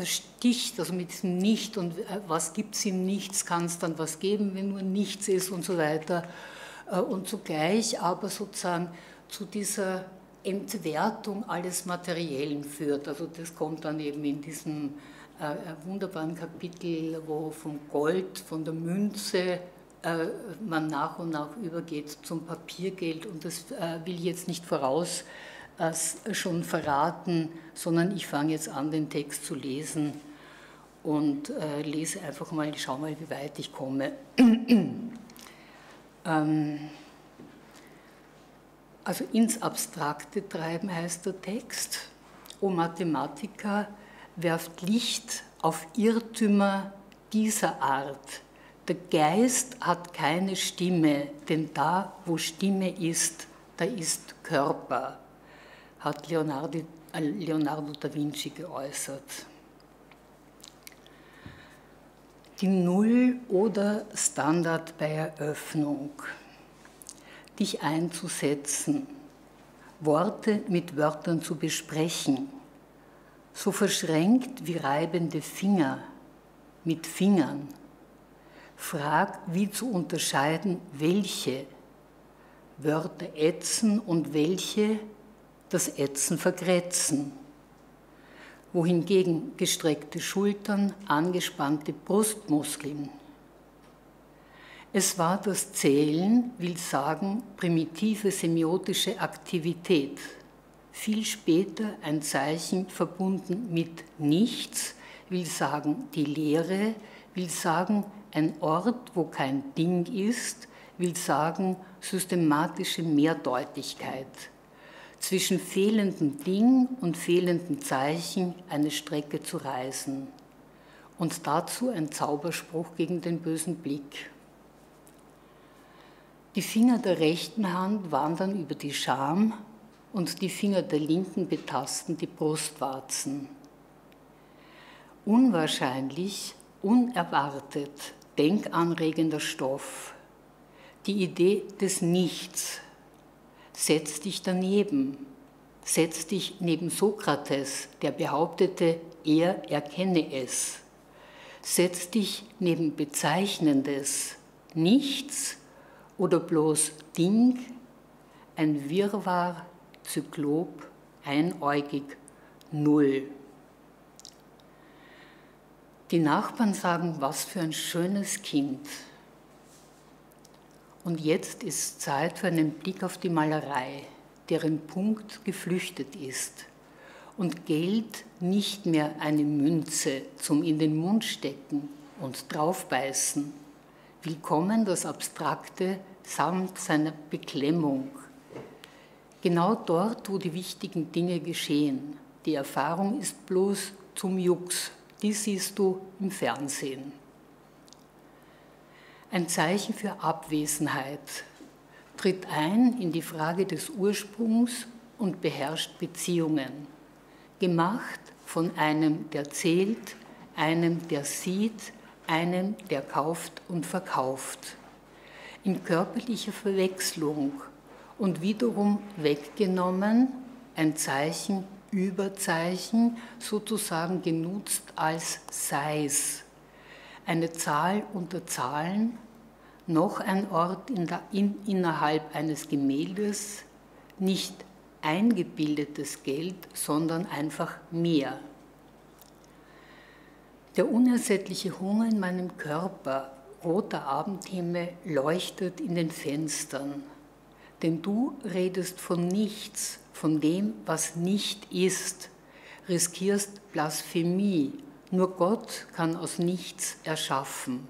sticht, also mit diesem Nicht und was gibt es im Nichts, kann es dann was geben, wenn nur nichts ist und so weiter. Und zugleich aber sozusagen zu dieser Entwertung alles Materiellen führt. Also das kommt dann eben in diesem äh, wunderbaren Kapitel, wo vom Gold, von der Münze äh, man nach und nach übergeht zum Papiergeld und das äh, will ich jetzt nicht voraus äh, schon verraten, sondern ich fange jetzt an, den Text zu lesen und äh, lese einfach mal, ich schaue mal, wie weit ich komme. ähm, also ins Abstrakte treiben heißt der Text. O Mathematiker werft Licht auf Irrtümer dieser Art. Der Geist hat keine Stimme, denn da, wo Stimme ist, da ist Körper, hat Leonardo, äh, Leonardo da Vinci geäußert. Die Null oder Standard bei Eröffnung. Dich einzusetzen, Worte mit Wörtern zu besprechen, so verschränkt wie reibende Finger mit Fingern. Frag, wie zu unterscheiden, welche Wörter ätzen und welche das Ätzen vergrätzen wohingegen gestreckte Schultern, angespannte Brustmuskeln. Es war das Zählen, will sagen, primitive semiotische Aktivität, viel später ein Zeichen verbunden mit nichts, will sagen die Lehre, will sagen ein Ort, wo kein Ding ist, will sagen systematische Mehrdeutigkeit, zwischen fehlendem Ding und fehlendem Zeichen eine Strecke zu reisen. Und dazu ein Zauberspruch gegen den bösen Blick. Die Finger der rechten Hand wandern über die Scham und die Finger der linken betasten die Brustwarzen. Unwahrscheinlich, unerwartet, denkanregender Stoff. Die Idee des Nichts, setz dich daneben. Setz dich neben Sokrates, der behauptete, er erkenne es. Setz dich neben Bezeichnendes, nichts oder bloß Ding, ein Wirrwarr, Zyklop, einäugig, null. Die Nachbarn sagen, was für ein schönes Kind. Und jetzt ist Zeit für einen Blick auf die Malerei, deren Punkt geflüchtet ist und Geld nicht mehr eine Münze zum in den Mund stecken und draufbeißen. Willkommen das Abstrakte samt seiner Beklemmung. Genau dort, wo die wichtigen Dinge geschehen. Die Erfahrung ist bloß zum Jux. Die siehst du im Fernsehen ein Zeichen für Abwesenheit, tritt ein in die Frage des Ursprungs und beherrscht Beziehungen, gemacht von einem, der zählt, einem, der sieht, einem, der kauft und verkauft, in körperlicher Verwechslung und wiederum weggenommen, ein Zeichen, Überzeichen, sozusagen genutzt als Seis eine Zahl unter Zahlen, noch ein Ort in der, in, innerhalb eines Gemäldes, nicht eingebildetes Geld, sondern einfach mehr. Der unersättliche Hunger in meinem Körper, roter Abendhimmel, leuchtet in den Fenstern. Denn du redest von nichts, von dem, was nicht ist, riskierst Blasphemie nur Gott kann aus nichts erschaffen.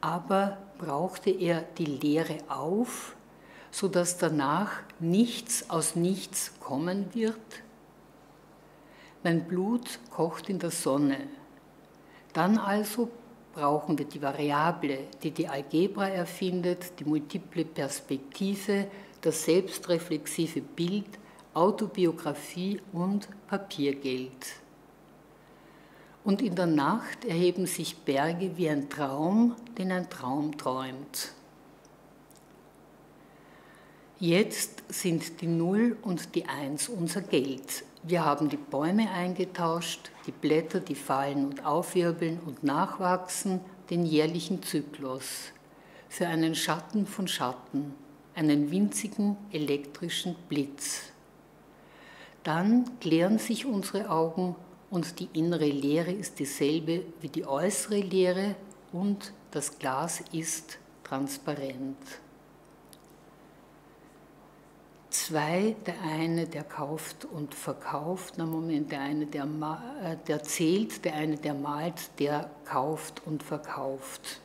Aber brauchte er die Lehre auf, sodass danach nichts aus nichts kommen wird? Mein Blut kocht in der Sonne. Dann also brauchen wir die Variable, die die Algebra erfindet, die multiple Perspektive, das selbstreflexive Bild, Autobiografie und Papiergeld und in der Nacht erheben sich Berge wie ein Traum, den ein Traum träumt. Jetzt sind die Null und die Eins unser Geld. Wir haben die Bäume eingetauscht, die Blätter, die fallen und aufwirbeln und nachwachsen, den jährlichen Zyklus, für einen Schatten von Schatten, einen winzigen elektrischen Blitz. Dann klären sich unsere Augen und die innere Leere ist dieselbe wie die äußere Leere und das Glas ist transparent. Zwei, der eine, der kauft und verkauft, na Moment, der eine, der, äh, der zählt, der eine, der malt, der kauft und verkauft.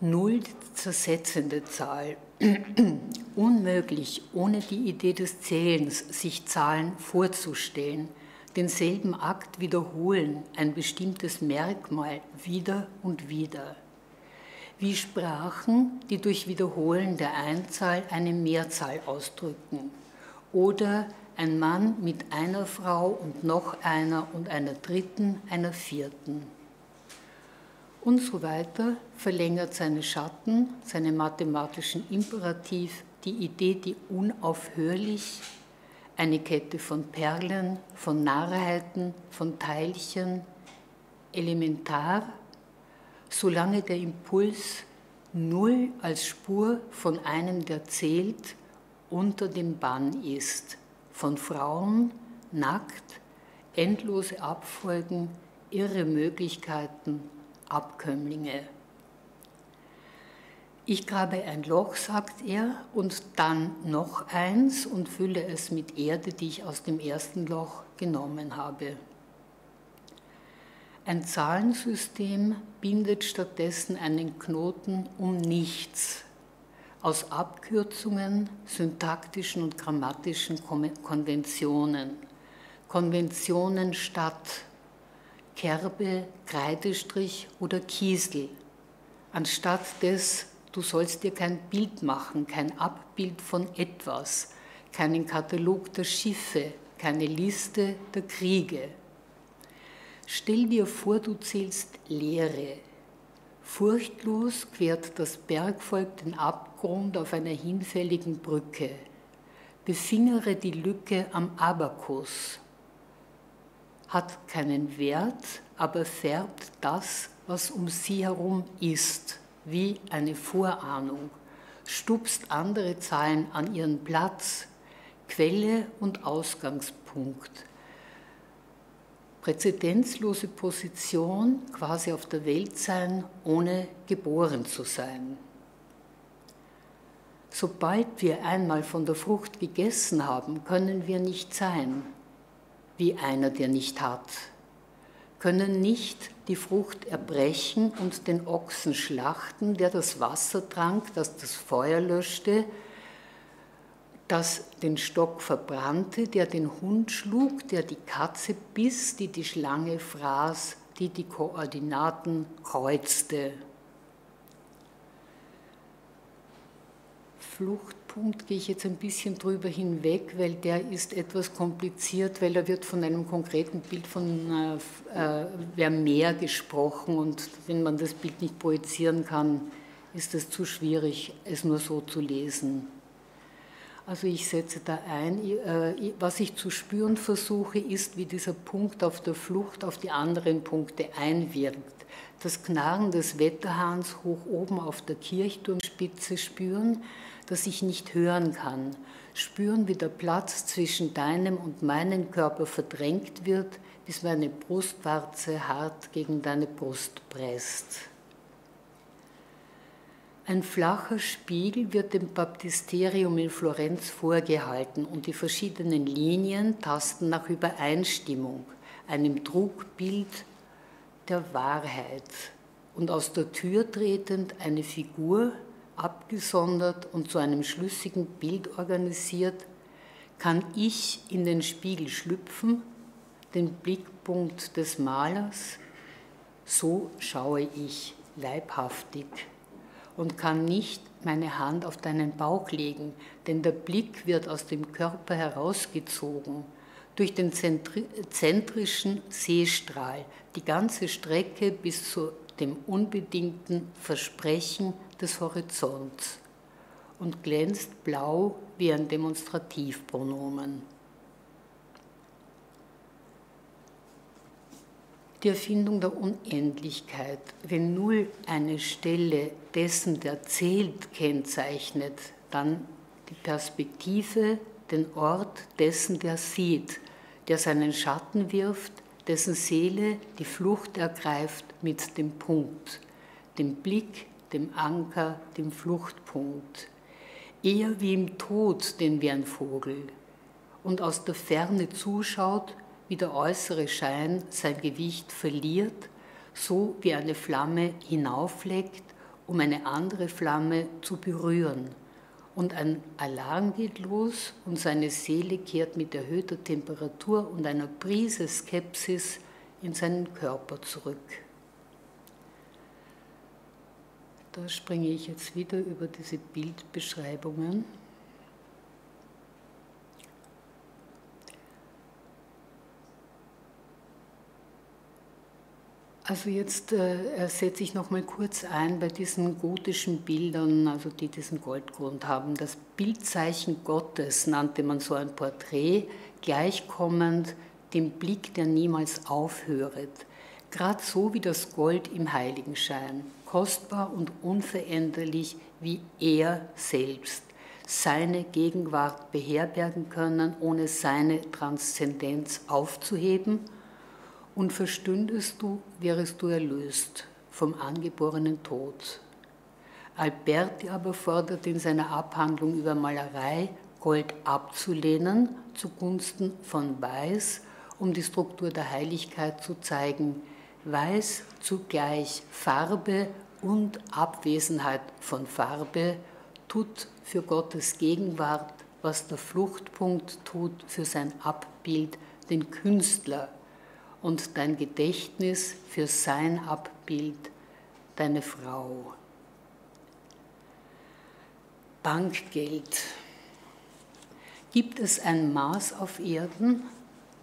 Null, zersetzende Zahl. Unmöglich, ohne die Idee des Zählens, sich Zahlen vorzustellen, denselben Akt wiederholen, ein bestimmtes Merkmal wieder und wieder. Wie Sprachen, die durch Wiederholen der Einzahl eine Mehrzahl ausdrücken. Oder ein Mann mit einer Frau und noch einer und einer dritten, einer vierten und so weiter, verlängert seine Schatten, seine mathematischen Imperativ, die Idee, die unaufhörlich eine Kette von Perlen, von Narrheiten, von Teilchen, elementar, solange der Impuls null als Spur von einem, der zählt, unter dem Bann ist, von Frauen, nackt, endlose Abfolgen, irre Möglichkeiten, Abkömmlinge. Ich grabe ein Loch, sagt er, und dann noch eins und fülle es mit Erde, die ich aus dem ersten Loch genommen habe. Ein Zahlensystem bindet stattdessen einen Knoten um nichts aus Abkürzungen, syntaktischen und grammatischen Konventionen. Konventionen statt Kerbe, Kreidestrich oder Kiesel, anstatt des, du sollst dir kein Bild machen, kein Abbild von etwas, keinen Katalog der Schiffe, keine Liste der Kriege. Stell dir vor, du zählst Leere. Furchtlos quert das Bergvolk den Abgrund auf einer hinfälligen Brücke. Befingere die Lücke am Abakus, hat keinen Wert, aber färbt das, was um sie herum ist, wie eine Vorahnung, stupst andere Zahlen an ihren Platz, Quelle und Ausgangspunkt. Präzedenzlose Position, quasi auf der Welt sein, ohne geboren zu sein. Sobald wir einmal von der Frucht gegessen haben, können wir nicht sein wie einer, der nicht hat, können nicht die Frucht erbrechen und den Ochsen schlachten, der das Wasser trank, das das Feuer löschte, das den Stock verbrannte, der den Hund schlug, der die Katze biss, die die Schlange fraß, die die Koordinaten kreuzte. Fluchtpunkt gehe ich jetzt ein bisschen drüber hinweg, weil der ist etwas kompliziert, weil da wird von einem konkreten Bild von äh, äh, Vermeer gesprochen und wenn man das Bild nicht projizieren kann, ist es zu schwierig, es nur so zu lesen. Also ich setze da ein, äh, was ich zu spüren versuche, ist, wie dieser Punkt auf der Flucht auf die anderen Punkte einwirkt. Das Knarren des Wetterhahns hoch oben auf der Kirchturmspitze spüren, das ich nicht hören kann. Spüren, wie der Platz zwischen deinem und meinem Körper verdrängt wird, bis meine Brustwarze hart gegen deine Brust presst. Ein flacher Spiegel wird dem Baptisterium in Florenz vorgehalten und die verschiedenen Linien tasten nach Übereinstimmung, einem Trugbild der Wahrheit. Und aus der Tür tretend eine Figur, abgesondert und zu einem schlüssigen Bild organisiert, kann ich in den Spiegel schlüpfen, den Blickpunkt des Malers, so schaue ich leibhaftig und kann nicht meine Hand auf deinen Bauch legen, denn der Blick wird aus dem Körper herausgezogen durch den zentrischen Seestrahl, die ganze Strecke bis zu dem unbedingten Versprechen des Horizonts und glänzt blau wie ein Demonstrativpronomen. Die Erfindung der Unendlichkeit, wenn Null eine Stelle dessen, der zählt, kennzeichnet, dann die Perspektive, den Ort dessen, der sieht, der seinen Schatten wirft, dessen Seele die Flucht ergreift mit dem Punkt dem Blick, dem Anker, dem Fluchtpunkt. Eher wie im Tod, den wie ein Vogel. Und aus der Ferne zuschaut, wie der äußere Schein sein Gewicht verliert, so wie eine Flamme hinaufleckt, um eine andere Flamme zu berühren. Und ein Alarm geht los und seine Seele kehrt mit erhöhter Temperatur und einer Prise Skepsis in seinen Körper zurück. Da springe ich jetzt wieder über diese Bildbeschreibungen. Also jetzt äh, setze ich noch mal kurz ein bei diesen gotischen Bildern, also die diesen Goldgrund haben. Das Bildzeichen Gottes nannte man so ein Porträt, gleichkommend dem Blick, der niemals aufhöret. Gerade so wie das Gold im Heiligenschein, kostbar und unveränderlich wie er selbst, seine Gegenwart beherbergen können, ohne seine Transzendenz aufzuheben – und verstündest du, wärest du erlöst vom angeborenen Tod. Alberti aber fordert in seiner Abhandlung über Malerei, Gold abzulehnen zugunsten von Weiß, um die Struktur der Heiligkeit zu zeigen. Weiß zugleich Farbe und Abwesenheit von Farbe tut für Gottes Gegenwart, was der Fluchtpunkt tut für sein Abbild, den Künstler und dein Gedächtnis für sein Abbild, deine Frau. Bankgeld. Gibt es ein Maß auf Erden?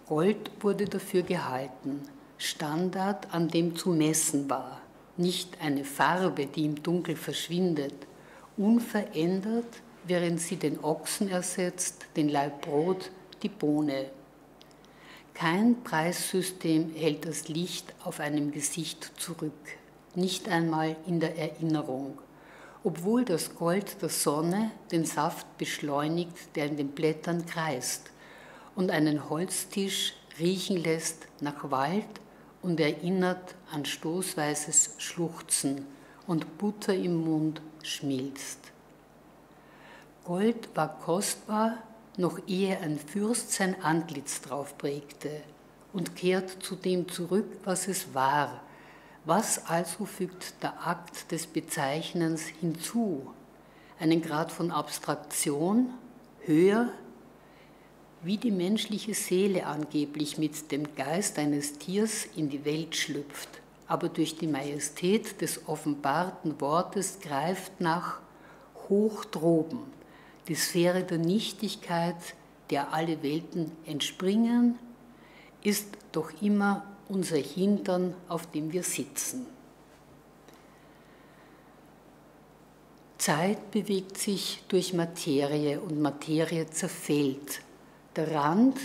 Gold wurde dafür gehalten, Standard, an dem zu messen war, nicht eine Farbe, die im Dunkel verschwindet, unverändert, während sie den Ochsen ersetzt, den Leib Brot, die Bohne. Kein Preissystem hält das Licht auf einem Gesicht zurück, nicht einmal in der Erinnerung, obwohl das Gold der Sonne den Saft beschleunigt, der in den Blättern kreist, und einen Holztisch riechen lässt nach Wald und erinnert an stoßweises Schluchzen und Butter im Mund schmilzt. Gold war kostbar noch ehe ein Fürst sein Antlitz drauf prägte und kehrt zu dem zurück, was es war. Was also fügt der Akt des Bezeichnens hinzu? Einen Grad von Abstraktion, höher, wie die menschliche Seele angeblich mit dem Geist eines Tiers in die Welt schlüpft, aber durch die Majestät des offenbarten Wortes greift nach hoch droben die Sphäre der Nichtigkeit, der alle Welten entspringen, ist doch immer unser Hintern, auf dem wir sitzen. Zeit bewegt sich durch Materie und Materie zerfällt. Der Rand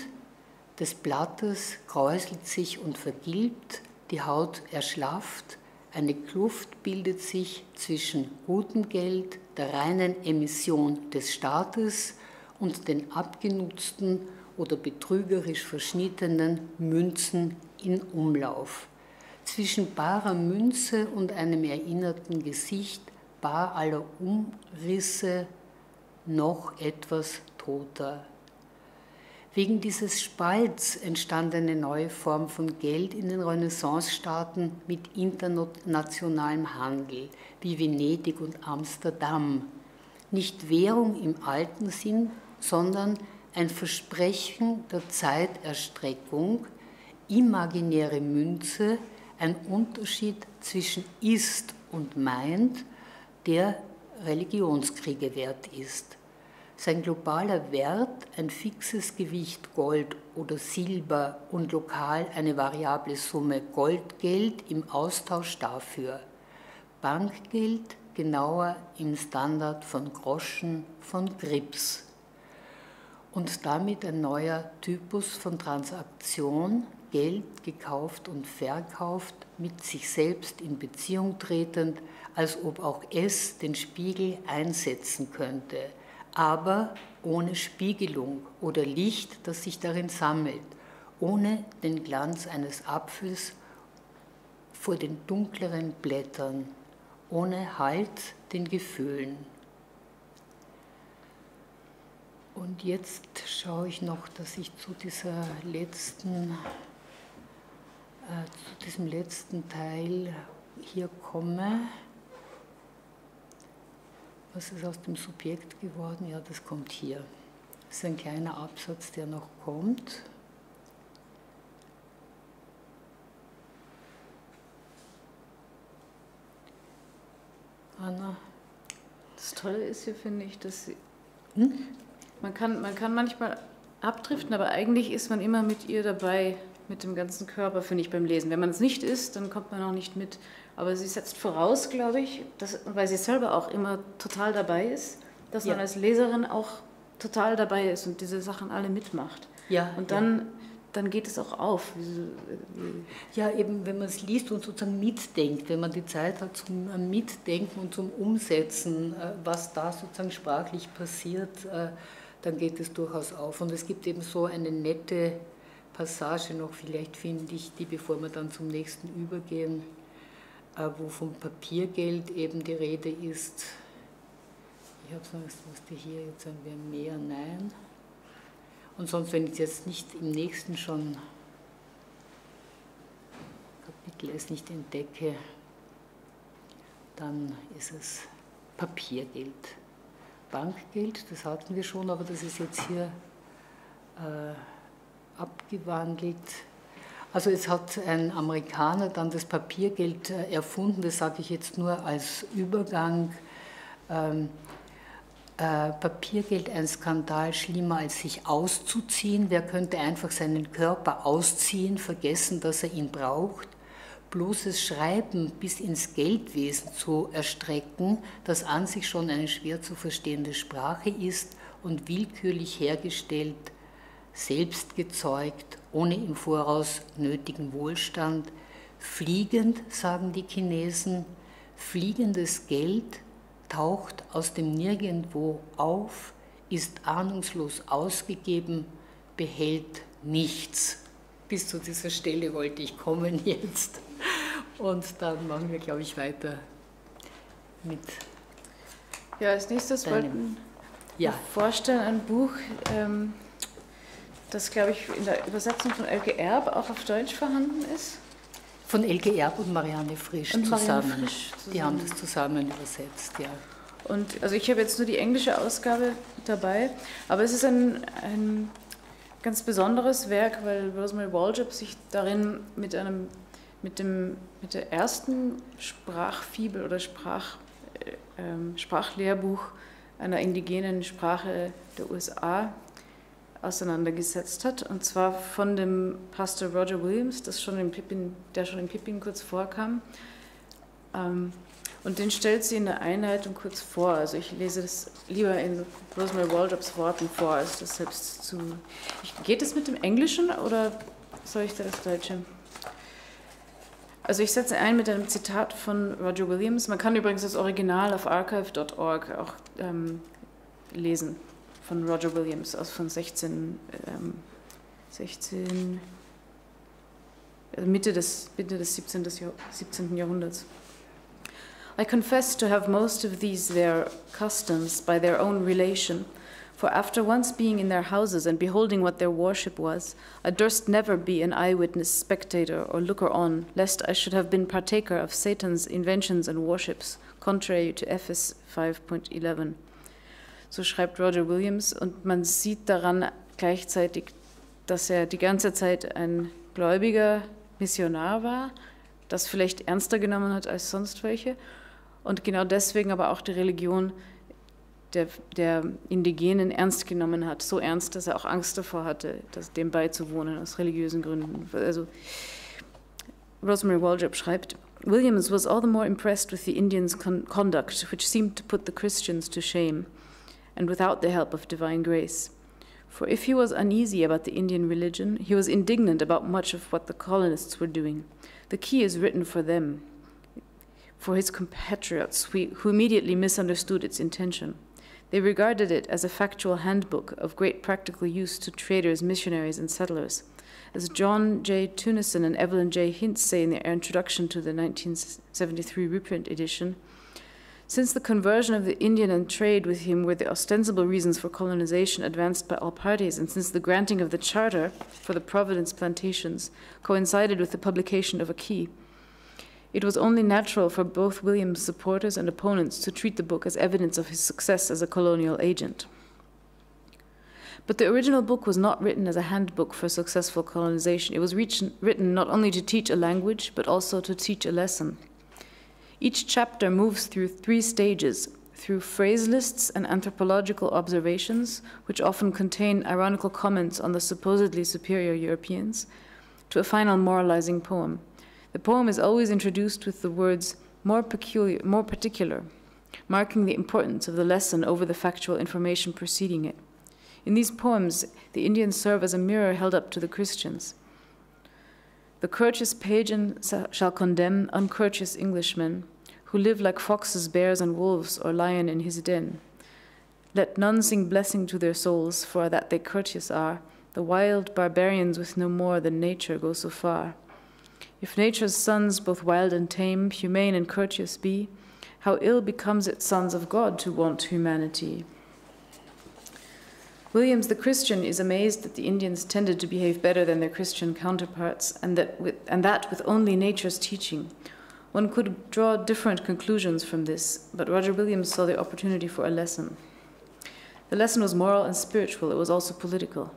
des Blattes kräuselt sich und vergilbt, die Haut erschlafft, eine Kluft bildet sich zwischen gutem Geld, der reinen Emission des Staates und den abgenutzten oder betrügerisch verschnittenen Münzen in Umlauf. Zwischen barer Münze und einem erinnerten Gesicht, bar aller Umrisse, noch etwas toter. Wegen dieses Spalts entstand eine neue Form von Geld in den Renaissance-Staaten mit internationalem Handel, wie Venedig und Amsterdam. Nicht Währung im alten Sinn, sondern ein Versprechen der Zeiterstreckung, imaginäre Münze, ein Unterschied zwischen ist und meint, der Religionskriege wert ist sein globaler Wert ein fixes Gewicht Gold oder Silber und lokal eine variable Summe Goldgeld im Austausch dafür. Bankgeld genauer im Standard von Groschen von Grips. Und damit ein neuer Typus von Transaktion, Geld gekauft und verkauft, mit sich selbst in Beziehung tretend, als ob auch es den Spiegel einsetzen könnte aber ohne Spiegelung oder Licht, das sich darin sammelt, ohne den Glanz eines Apfels vor den dunkleren Blättern, ohne Halt den Gefühlen. Und jetzt schaue ich noch, dass ich zu dieser letzten, äh, zu diesem letzten Teil hier komme. Was ist aus dem Subjekt geworden? Ja, das kommt hier. Das ist ein kleiner Absatz, der noch kommt. Anna. Das Tolle ist hier, finde ich, dass sie, hm? man, kann, man kann manchmal abdriften, aber eigentlich ist man immer mit ihr dabei, mit dem ganzen Körper, finde ich, beim Lesen. Wenn man es nicht ist, dann kommt man auch nicht mit. Aber sie setzt voraus, glaube ich, dass, weil sie selber auch immer total dabei ist, dass ja. man als Leserin auch total dabei ist und diese Sachen alle mitmacht. Ja, und dann ja dann geht es auch auf. Ja, eben wenn man es liest und sozusagen mitdenkt, wenn man die Zeit hat zum Mitdenken und zum Umsetzen, äh, was da sozusagen sprachlich passiert, äh, dann geht es durchaus auf. Und es gibt eben so eine nette Passage noch, vielleicht finde ich die, bevor wir dann zum nächsten übergehen, wo vom Papiergeld eben die Rede ist. Ich habe sonst, musste hier jetzt sagen wir mehr Nein. Und sonst, wenn ich jetzt nicht im nächsten schon Kapitel es nicht entdecke, dann ist es Papiergeld. Bankgeld, das hatten wir schon, aber das ist jetzt hier äh, abgewandelt. Also es hat ein Amerikaner dann das Papiergeld äh, erfunden, das sage ich jetzt nur als Übergang. Ähm, äh, Papiergeld ein Skandal schlimmer als sich auszuziehen. Wer könnte einfach seinen Körper ausziehen, vergessen, dass er ihn braucht? Bloßes Schreiben bis ins Geldwesen zu erstrecken, das an sich schon eine schwer zu verstehende Sprache ist und willkürlich hergestellt, selbst gezeugt, ohne im Voraus nötigen Wohlstand. Fliegend, sagen die Chinesen, fliegendes Geld, taucht aus dem Nirgendwo auf, ist ahnungslos ausgegeben, behält nichts. Bis zu dieser Stelle wollte ich kommen jetzt. Und dann machen wir, glaube ich, weiter mit. Ja, als nächstes wollten ja. vorstellen ein Buch, ähm, das, glaube ich, in der Übersetzung von Elke Erb auch auf Deutsch vorhanden ist. Von Elke Erb und Marianne Frisch und zusammen. Marianne Frisch zusammen. Die haben das zusammen übersetzt, ja. Und also ich habe jetzt nur die englische Ausgabe dabei, aber es ist ein, ein ganz besonderes Werk, weil Rosemary Waldrop sich darin mit einem mit dem mit der ersten Sprachfibel oder Sprach, äh, ähm, Sprachlehrbuch einer indigenen Sprache der USA auseinandergesetzt hat, und zwar von dem Pastor Roger Williams, das schon in Pippin, der schon in Pippin kurz vorkam. Ähm, und den stellt sie in der Einleitung kurz vor. Also ich lese das lieber in Rosemary Waldrops Worten vor, als das selbst zu. Geht es mit dem Englischen oder soll ich da das Deutsche? Also ich setze ein mit einem Zitat von Roger Williams. Man kann übrigens das Original auf archive.org auch ähm, lesen von Roger Williams aus von 16, ähm, 16 also äh, Mitte des, Mitte des 17. 17. Jahrhunderts. I confess to have most of these their customs by their own relation. For after once being in their houses and beholding what their worship was, I durst never be an eyewitness, spectator, or looker on, lest I should have been partaker of Satan's inventions and worships, contrary to Ephes 5.11. So schreibt Roger Williams, und man sieht daran gleichzeitig, dass er die ganze Zeit ein gläubiger Missionar war, das vielleicht ernster genommen hat als sonst welche und genau deswegen aber auch die Religion der, der Indigenen ernst genommen hat. So ernst, dass er auch Angst davor hatte, das, dem beizuwohnen, aus religiösen Gründen. Also, Rosemary Waldrop schreibt, Williams was all the more impressed with the Indians' con conduct, which seemed to put the Christians to shame, and without the help of divine grace. For if he was uneasy about the Indian religion, he was indignant about much of what the colonists were doing. The key is written for them, for his compatriots who immediately misunderstood its intention. They regarded it as a factual handbook of great practical use to traders, missionaries, and settlers. As John J. Tunison and Evelyn J. Hintz say in their introduction to the 1973 reprint edition, Since the conversion of the Indian and trade with him were the ostensible reasons for colonization advanced by all parties, and since the granting of the charter for the Providence plantations coincided with the publication of a key, it was only natural for both William's supporters and opponents to treat the book as evidence of his success as a colonial agent. But the original book was not written as a handbook for successful colonization. It was written not only to teach a language, but also to teach a lesson. Each chapter moves through three stages through phrase lists and anthropological observations, which often contain ironical comments on the supposedly superior Europeans, to a final moralizing poem. The poem is always introduced with the words more peculiar, more particular, marking the importance of the lesson over the factual information preceding it. In these poems, the Indians serve as a mirror held up to the Christians. The courteous pagan shall condemn uncourteous Englishmen who live like foxes, bears, and wolves, or lion in his den. Let none sing blessing to their souls, for that they courteous are. The wild barbarians with no more than nature go so far. If nature's sons, both wild and tame, humane and courteous be, how ill becomes it sons of God to want humanity. Williams the Christian is amazed that the Indians tended to behave better than their Christian counterparts, and that with, and that with only nature's teaching. One could draw different conclusions from this, but Roger Williams saw the opportunity for a lesson. The lesson was moral and spiritual, it was also political.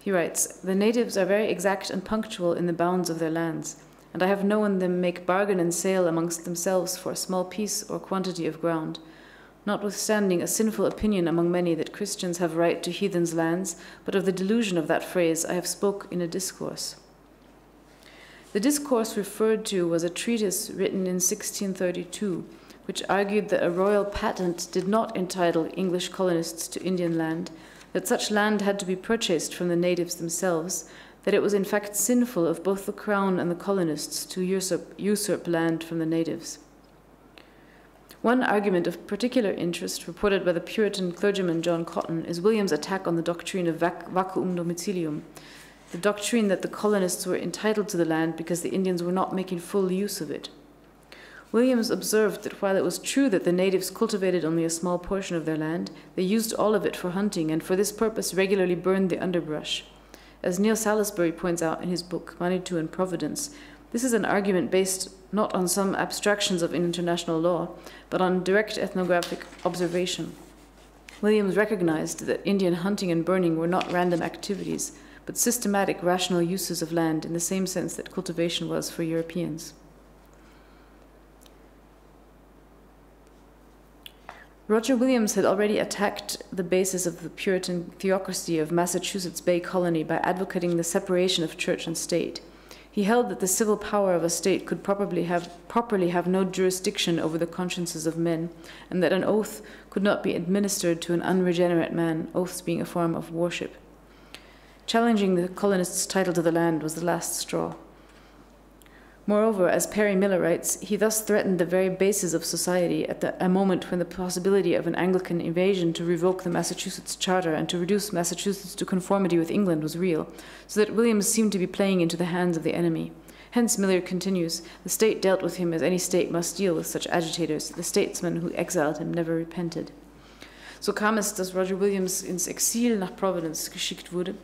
He writes The natives are very exact and punctual in the bounds of their lands, and I have known them make bargain and sale amongst themselves for a small piece or quantity of ground. Notwithstanding a sinful opinion among many that Christians have right to heathens' lands, but of the delusion of that phrase I have spoke in a discourse. The discourse referred to was a treatise written in 1632, which argued that a royal patent did not entitle English colonists to Indian land, that such land had to be purchased from the natives themselves, that it was in fact sinful of both the crown and the colonists to usurp, usurp land from the natives. One argument of particular interest, reported by the Puritan clergyman John Cotton, is William's attack on the doctrine of vac- vacuum domicilium, the doctrine that the colonists were entitled to the land because the Indians were not making full use of it. Williams observed that while it was true that the natives cultivated only a small portion of their land, they used all of it for hunting and for this purpose regularly burned the underbrush. As Neil Salisbury points out in his book Manitou and Providence, this is an argument based not on some abstractions of international law, but on direct ethnographic observation. Williams recognized that Indian hunting and burning were not random activities, but systematic rational uses of land in the same sense that cultivation was for Europeans. Roger Williams had already attacked the basis of the Puritan theocracy of Massachusetts Bay Colony by advocating the separation of church and state. He held that the civil power of a state could properly have, properly have no jurisdiction over the consciences of men, and that an oath could not be administered to an unregenerate man, oaths being a form of worship. Challenging the colonists' title to the land was the last straw. Moreover, as Perry Miller writes, he thus threatened the very basis of society at the, a moment when the possibility of an Anglican invasion to revoke the Massachusetts Charter and to reduce Massachusetts to conformity with England was real, so that Williams seemed to be playing into the hands of the enemy. Hence, Miller continues, the state dealt with him as any state must deal with such agitators. The statesman who exiled him never repented. So kam es, dass Roger Williams ins Exil nach Providence geschickt wurde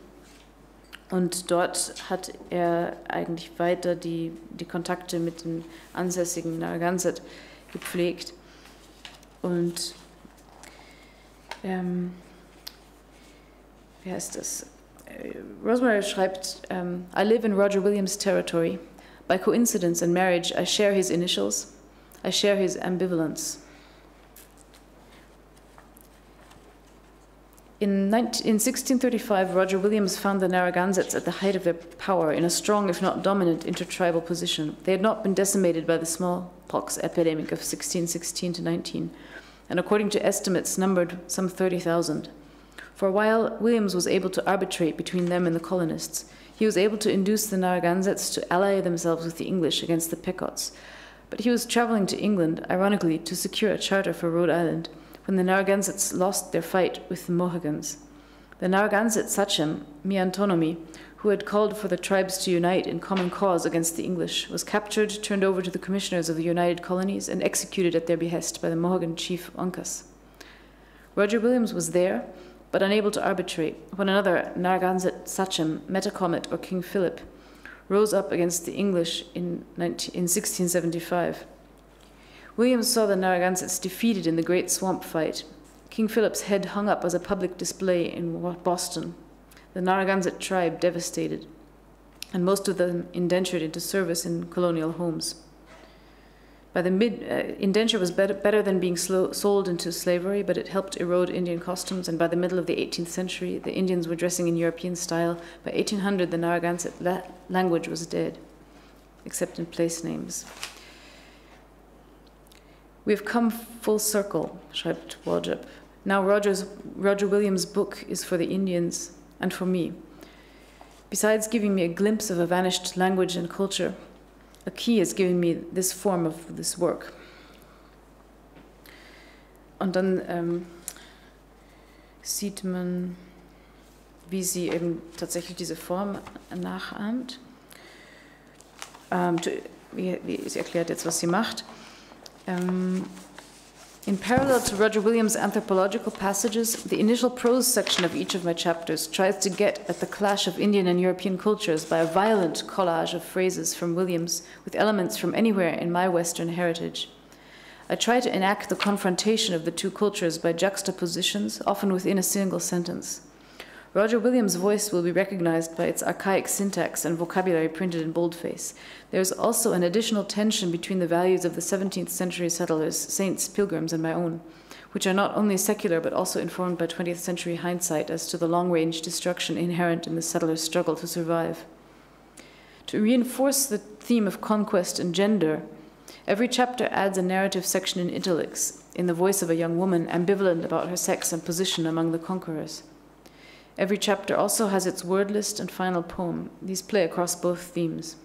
Und dort hat er eigentlich weiter die, die Kontakte mit den ansässigen Narragansett gepflegt. Und ähm, wie heißt das? Rosemary schreibt, um, I live in Roger Williams' territory. By coincidence and marriage, I share his initials. I share his ambivalence. In, 19, in, 1635, Roger Williams found the Narragansetts at the height of their power in a strong, if not dominant, intertribal position. They had not been decimated by the smallpox epidemic of 1616 to 19, and according to estimates, numbered some 30,000. For a while, Williams was able to arbitrate between them and the colonists. He was able to induce the Narragansetts to ally themselves with the English against the Pequots. But he was traveling to England, ironically, to secure a charter for Rhode Island when the Narragansetts lost their fight with the Mohegans. The Narragansett Sachem, Miantonomi, who had called for the tribes to unite in common cause against the English, was captured, turned over to the commissioners of the United Colonies, and executed at their behest by the Mohegan chief Uncas. Roger Williams was there, but unable to arbitrate, when another Narragansett Sachem, Metacomet, or King Philip, rose up against the English in, 19, in 1675. Williams saw the Narragansetts defeated in the Great Swamp Fight. King Philip's head hung up as a public display in Boston, the Narragansett tribe devastated, and most of them indentured into service in colonial homes. By the mid, uh, indenture was better, better than being slow, sold into slavery, but it helped erode Indian customs. And by the middle of the 18th century, the Indians were dressing in European style. By 1800, the Narragansett la- language was dead, except in place names. We have come full circle, schreibt Waldrop. Now Rogers, Roger Williams' book is for the Indians and for me. Besides giving me a glimpse of a vanished language and culture, a key has given me this form of this work. Und dann ähm, sieht man, wie sie eben tatsächlich diese Form nachahmt. Ähm, wie, wie, sie erklärt jetzt, was sie macht. Ähm, in parallel to Roger Williams' anthropological passages, the initial prose section of each of my chapters tries to get at the clash of Indian and European cultures by a violent collage of phrases from Williams with elements from anywhere in my Western heritage. I try to enact the confrontation of the two cultures by juxtapositions, often within a single sentence. Roger Williams' voice will be recognized by its archaic syntax and vocabulary printed in boldface. There is also an additional tension between the values of the 17th century settlers, saints, pilgrims, and my own, which are not only secular but also informed by 20th century hindsight as to the long range destruction inherent in the settlers' struggle to survive. To reinforce the theme of conquest and gender, every chapter adds a narrative section in italics, in the voice of a young woman ambivalent about her sex and position among the conquerors. Every chapter also has its word list and final poem. These play across both themes.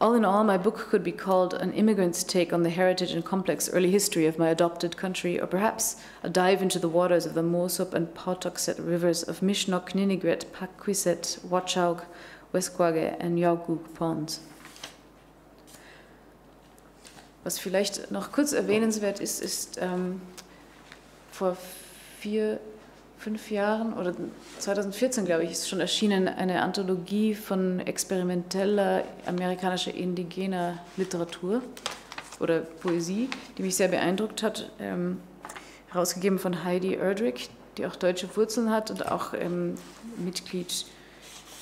All in all, my book could be called an immigrant's take on the heritage and complex early history of my adopted country, or perhaps a dive into the waters of the Mosup and Pawtuxet rivers of Mishnok, Ninigret, Paquiset, Wachaug, Wesquage, and Yaugug ponds. Was vielleicht noch kurz erwähnenswert ist, ist ähm, vor vier fünf Jahren oder 2014, glaube ich, ist schon erschienen eine Anthologie von experimenteller amerikanischer indigener Literatur oder Poesie, die mich sehr beeindruckt hat, ähm, herausgegeben von Heidi Erdrich, die auch deutsche Wurzeln hat und auch ähm, Mitglied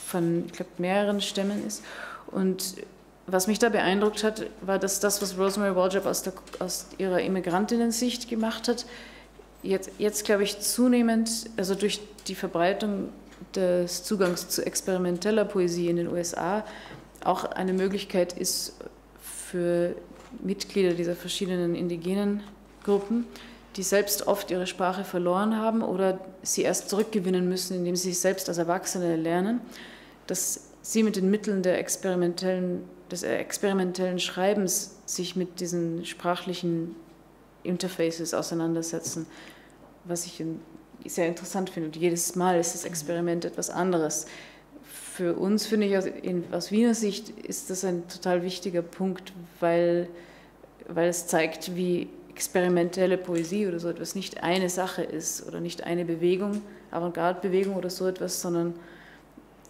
von, ich glaube, mehreren Stämmen ist. Und was mich da beeindruckt hat, war, dass das, was Rosemary Waldrop aus, aus ihrer Immigrantinnen-Sicht gemacht hat, jetzt, jetzt glaube ich, zunehmend, also durch die Verbreitung des Zugangs zu experimenteller Poesie in den USA, auch eine Möglichkeit ist für Mitglieder dieser verschiedenen indigenen Gruppen, die selbst oft ihre Sprache verloren haben oder sie erst zurückgewinnen müssen, indem sie sich selbst als Erwachsene lernen, dass sie mit den Mitteln der experimentellen, des experimentellen Schreibens sich mit diesen sprachlichen Interfaces auseinandersetzen was ich sehr interessant finde. Und jedes Mal ist das Experiment etwas anderes. Für uns, finde ich, aus, aus Wiener Sicht ist das ein total wichtiger Punkt, weil, weil es zeigt, wie experimentelle Poesie oder so etwas nicht eine Sache ist oder nicht eine Bewegung, Avantgarde-Bewegung oder so etwas, sondern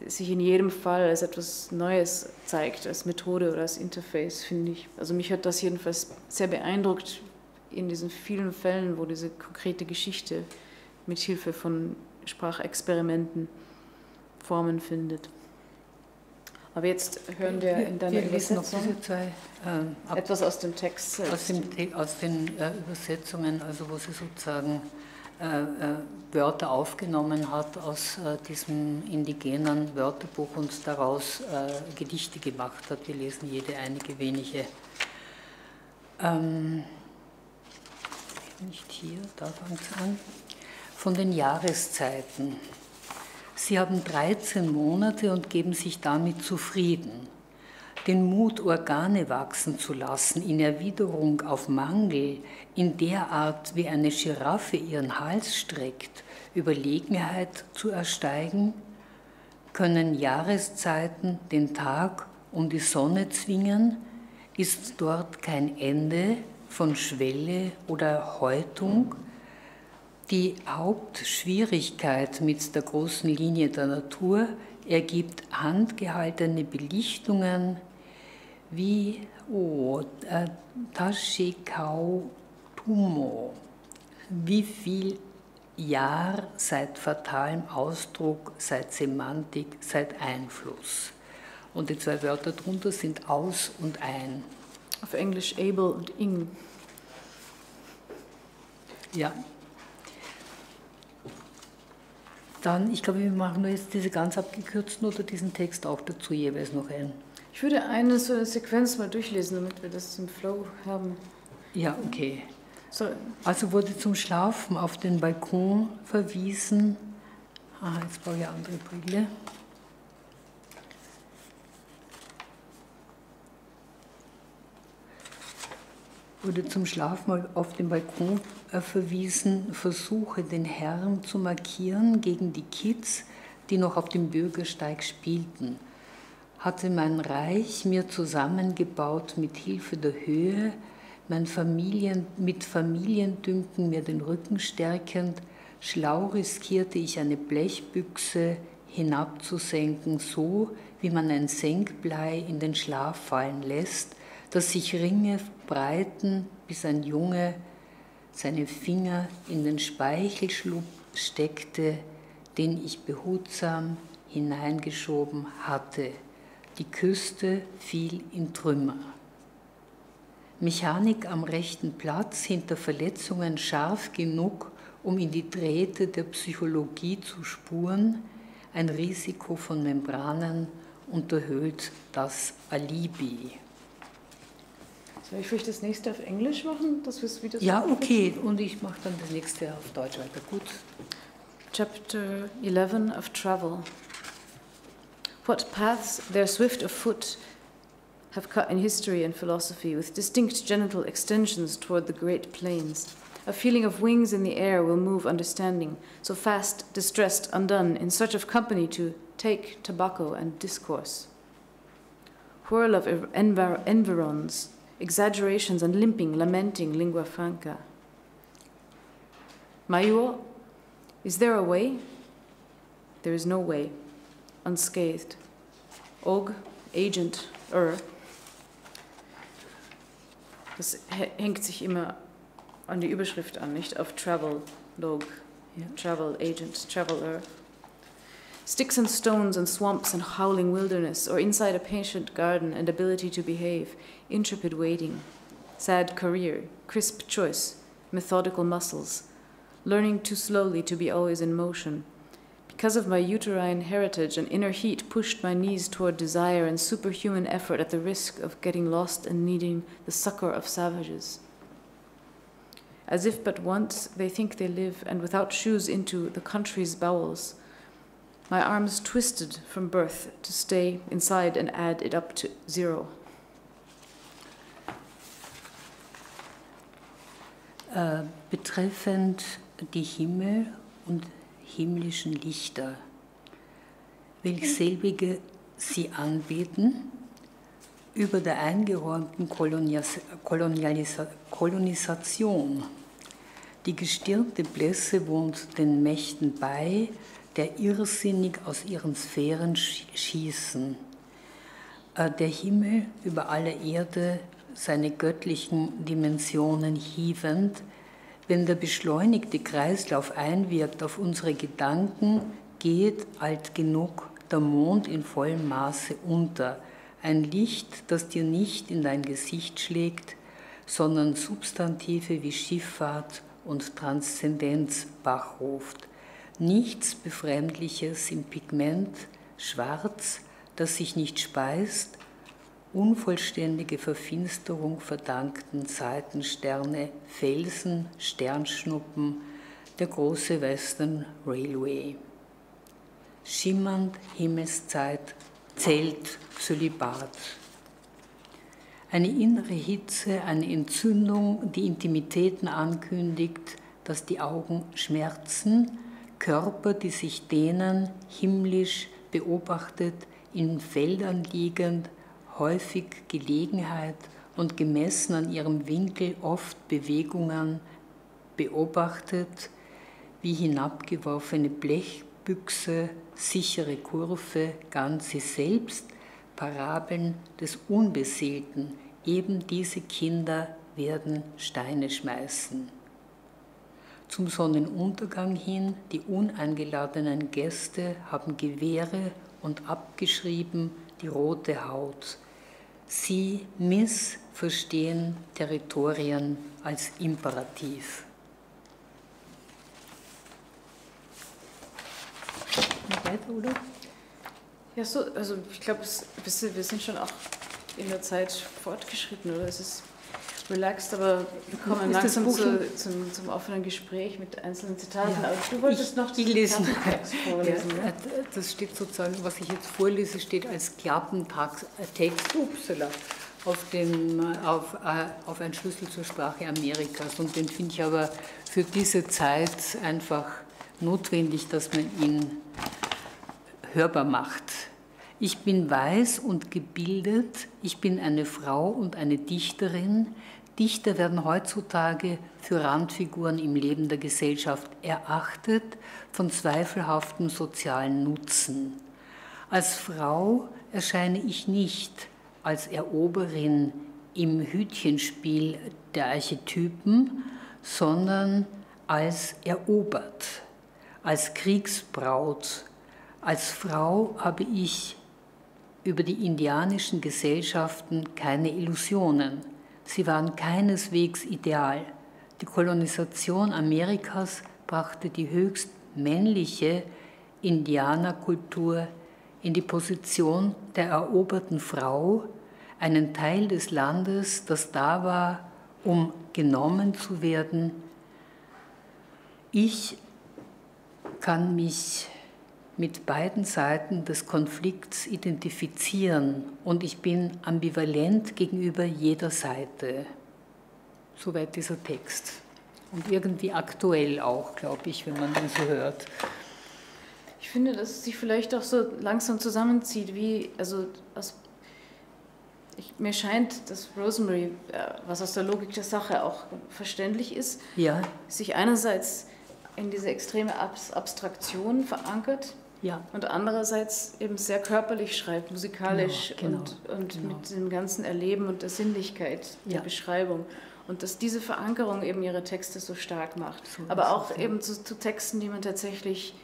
sich in jedem Fall als etwas Neues zeigt, als Methode oder als Interface, finde ich. Also mich hat das jedenfalls sehr beeindruckt, in diesen vielen Fällen, wo diese konkrete Geschichte mit Hilfe von Sprachexperimenten Formen findet. Aber jetzt hören wir in deiner wir Übersetzung zwei, äh, etwas aus dem Text Aus, dem, aus den äh, Übersetzungen, also wo sie sozusagen äh, äh Wörter aufgenommen hat aus äh, diesem indigenen Wörterbuch und daraus äh, Gedichte gemacht hat. Wir lesen jede einige wenige. Ähm, nicht hier, da fängt an, von den Jahreszeiten. Sie haben 13 Monate und geben sich damit zufrieden. Den Mut, Organe wachsen zu lassen, in Erwiderung auf Mangel, in der Art, wie eine Giraffe ihren Hals streckt, Überlegenheit zu ersteigen, Können Jahreszeiten den Tag um die Sonne zwingen? Ist dort kein Ende von Schwelle oder Häutung? Die Hauptschwierigkeit mit der großen Linie der Natur ergibt handgehaltene Belichtungen wie oh, äh, Tashikau Tumo. Wie viel Jahr seit fatalem Ausdruck, seit Semantik, seit Einfluss. Und die zwei Wörter drunter sind aus und ein. Auf Englisch able und ing. Ja, Dann, ich glaube, wir machen nur jetzt diese ganz abgekürzten oder diesen Text auch dazu jeweils noch ein. Ich würde eine so eine Sequenz mal durchlesen, damit wir das im Flow haben. Ja, okay. So. Also wurde zum Schlafen auf den Balkon verwiesen. Ah, jetzt brauche ich eine andere Brille. Wurde zum Schlafen auf dem Balkon äh, verwiesen, versuche den Herrn zu markieren gegen die Kids, die noch auf dem Bürgersteig spielten. Hatte mein Reich mir zusammengebaut mit Hilfe der Höhe, mein Familien, mit Familiendünken mir den Rücken stärkend, schlau riskierte ich eine Blechbüchse hinabzusenken, so wie man ein Senkblei in den Schlaf fallen lässt, dass sich Ringe breiten, bis ein Junge seine Finger in den Speichelschlupf steckte, den ich behutsam hineingeschoben hatte. Die Küste fiel in Trümmer. Mechanik am rechten Platz, hinter Verletzungen scharf genug, um in die Drähte der Psychologie zu spuren, ein Risiko von Membranen unterhöhlt das Alibi. Soll ich vielleicht das nächste auf Englisch machen? Das wie das ja, okay. Und ich mache dann das nächste auf Deutsch weiter. Gut. Chapter 11 of Travel. What paths their swift of foot have cut in history and philosophy, with distinct genital extensions toward the great plains. A feeling of wings in the air will move understanding, so fast, distressed, undone, in search of company to take tobacco and discourse. Whirl of environs, exaggerations and limping, lamenting lingua franca. Mayuo, is there a way? There is no way, unscathed. Og, Agent, Er. Das hängt sich immer an die Überschrift an, nicht auf Travel Log, yeah. Travel Agent, Traveler. Sticks and stones and swamps and howling wilderness, or inside a patient garden and ability to behave, intrepid waiting, sad career, crisp choice, methodical muscles, learning too slowly to be always in motion. Because of my uterine heritage, an inner heat pushed my knees toward desire and superhuman effort at the risk of getting lost and needing the succor of savages. As if but once they think they live, and without shoes into the country's bowels, my arms twisted from birth to stay inside and add it up to zero. Äh, betreffend die Himmel und himmlischen Lichter, welch selbige sie anbeten, über der eingeräumten Kolonias Kolonialisa Kolonisation. Die gestirnte Blässe wohnt den Mächten bei, der irrsinnig aus ihren Sphären schießen. Äh, der Himmel über alle Erde seine göttlichen Dimensionen hievend, wenn der beschleunigte Kreislauf einwirkt auf unsere Gedanken, geht alt genug der Mond in vollem Maße unter. Ein Licht, das dir nicht in dein Gesicht schlägt, sondern Substantive wie Schifffahrt und Transzendenz wachruft. Nichts Befremdliches im Pigment, schwarz, das sich nicht speist, unvollständige Verfinsterung verdankten Seitensterne, Felsen, Sternschnuppen, der große Western Railway. Schimmernd Himmelszeit, Zelt, Zölibat. Eine innere Hitze, eine Entzündung, die Intimitäten ankündigt, dass die Augen schmerzen, Körper, die sich dehnen, himmlisch, beobachtet, in Feldern liegend, häufig Gelegenheit und gemessen an ihrem Winkel oft Bewegungen beobachtet, wie hinabgeworfene Blechbüchse, sichere Kurve, ganze selbst, Parabeln des Unbeseelten, eben diese Kinder werden Steine schmeißen. Zum Sonnenuntergang hin, die uneingeladenen Gäste haben Gewehre und abgeschrieben die rote Haut. Sie missverstehen Territorien als Imperativ. Weiter, oder? Ja, so, also ich glaube, wir sind schon auch in der Zeit fortgeschritten, oder? Es ist relaxed, aber wir kommen langsam zu, zum, zum, offenen Gespräch mit einzelnen Zitaten. Ja. Aber du wolltest ich, noch ich lesen. vorlesen. Ja, ne? Das steht sozusagen, was ich jetzt vorlese, steht als Klappentext upsala, auf, dem, auf, äh, auf ein Schlüssel zur Sprache Amerikas. Und den finde ich aber für diese Zeit einfach notwendig, dass man ihn hörbar macht. Ich bin weiß und gebildet, ich bin eine Frau und eine Dichterin. Dichter werden heutzutage für Randfiguren im Leben der Gesellschaft erachtet, von zweifelhaftem sozialen Nutzen. Als Frau erscheine ich nicht als Eroberin im Hütchenspiel der Archetypen, sondern als erobert, als Kriegsbraut. Als Frau habe ich über die indianischen Gesellschaften keine Illusionen. Sie waren keineswegs ideal. Die Kolonisation Amerikas brachte die höchst männliche Indianerkultur in die Position der eroberten Frau, einen Teil des Landes, das da war, um genommen zu werden. Ich kann mich mit beiden Seiten des Konflikts identifizieren und ich bin ambivalent gegenüber jeder Seite. Soweit dieser Text. Und irgendwie aktuell auch, glaube ich, wenn man ihn so hört. Ich finde, dass es sich vielleicht auch so langsam zusammenzieht, wie, also aus, ich, mir scheint, dass Rosemary, äh, was aus der Logik der Sache auch verständlich ist, ja. sich einerseits in diese extreme Abstraktion verankert, ja. Und andererseits eben sehr körperlich schreibt, musikalisch genau, genau, und, und genau. mit dem ganzen Erleben und der Sinnlichkeit der ja. Beschreibung. Und dass diese Verankerung eben ihre Texte so stark macht. So Aber auch es, eben zu, zu, Texten, die man tatsächlich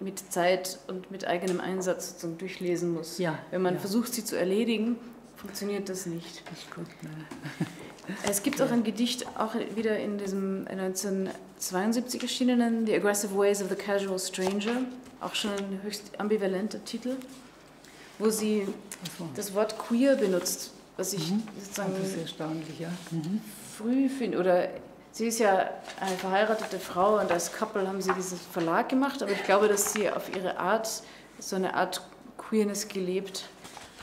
mit Zeit und mit eigenem Einsatz sozusagen durchlesen muss. Ja, Wenn man versucht, sie zu erledigen, funktioniert das nicht. Gut, ne? Es gibt auch ein Gedicht, auch wieder in diesem 1972 erschienenen The Aggressive Ways of the Casual Stranger auch schon ein höchst ambivalenter Titel, wo sie das Wort queer benutzt, was ich mhm. sozusagen das ist erstaunlich, ja. Mhm. früh finde. Oder sie ist ja eine verheiratete Frau und als Couple haben sie diesen Verlag gemacht, aber ich glaube, dass sie auf ihre Art so eine Art Queerness gelebt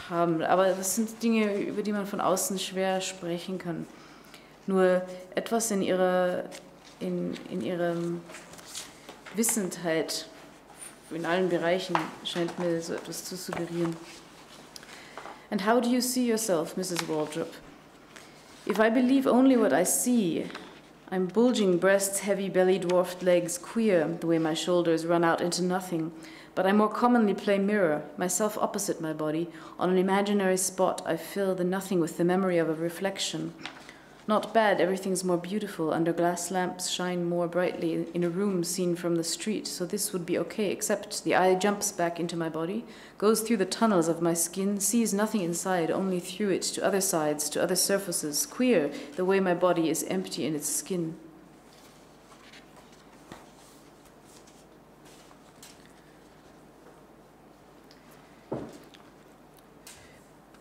haben. Aber das sind Dinge, über die man von außen schwer sprechen kann. Nur etwas in ihrer, in, in ihrer Wissendheit in allen Bereichen scheint mir so etwas zu suggerieren. And how do you see yourself, Mrs. Waldrop? If I believe only what I see, I'm bulging breasts, heavy belly, dwarfed legs, queer, the way my shoulders run out into nothing. But I more commonly play mirror, myself opposite my body. On an imaginary spot, I fill the nothing with the memory of a reflection. Not bad, everything's more beautiful. Under glass lamps shine more brightly in a room seen from the street, so this would be okay, except the eye jumps back into my body, goes through the tunnels of my skin, sees nothing inside, only through it, to other sides, to other surfaces. Queer, the way my body is empty in its skin.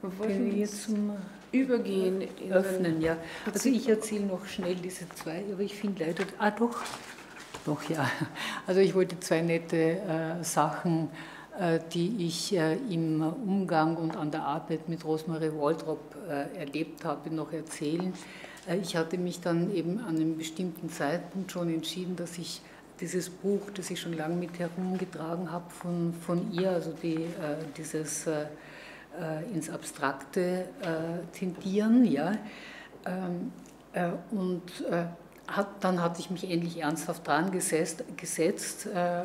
Können wir jetzt zum übergehen, öffnen, ja. Also ich erzähle noch schnell diese zwei, aber ich finde leider, ah doch, doch ja. Also ich wollte zwei nette äh, Sachen, äh, die ich äh, im Umgang und an der Arbeit mit Rosemarie Waldrop äh, erlebt habe, noch erzählen. Äh, ich hatte mich dann eben an einem bestimmten Zeitpunkt schon entschieden, dass ich dieses Buch, das ich schon lange mit herumgetragen habe von, von ihr, also die, äh, dieses äh, äh ins Abstrakte äh, tendieren, ja. Ähm, äh, und äh, hat, dann hatte ich mich endlich ernsthaft dran gesetzt, gesetzt da,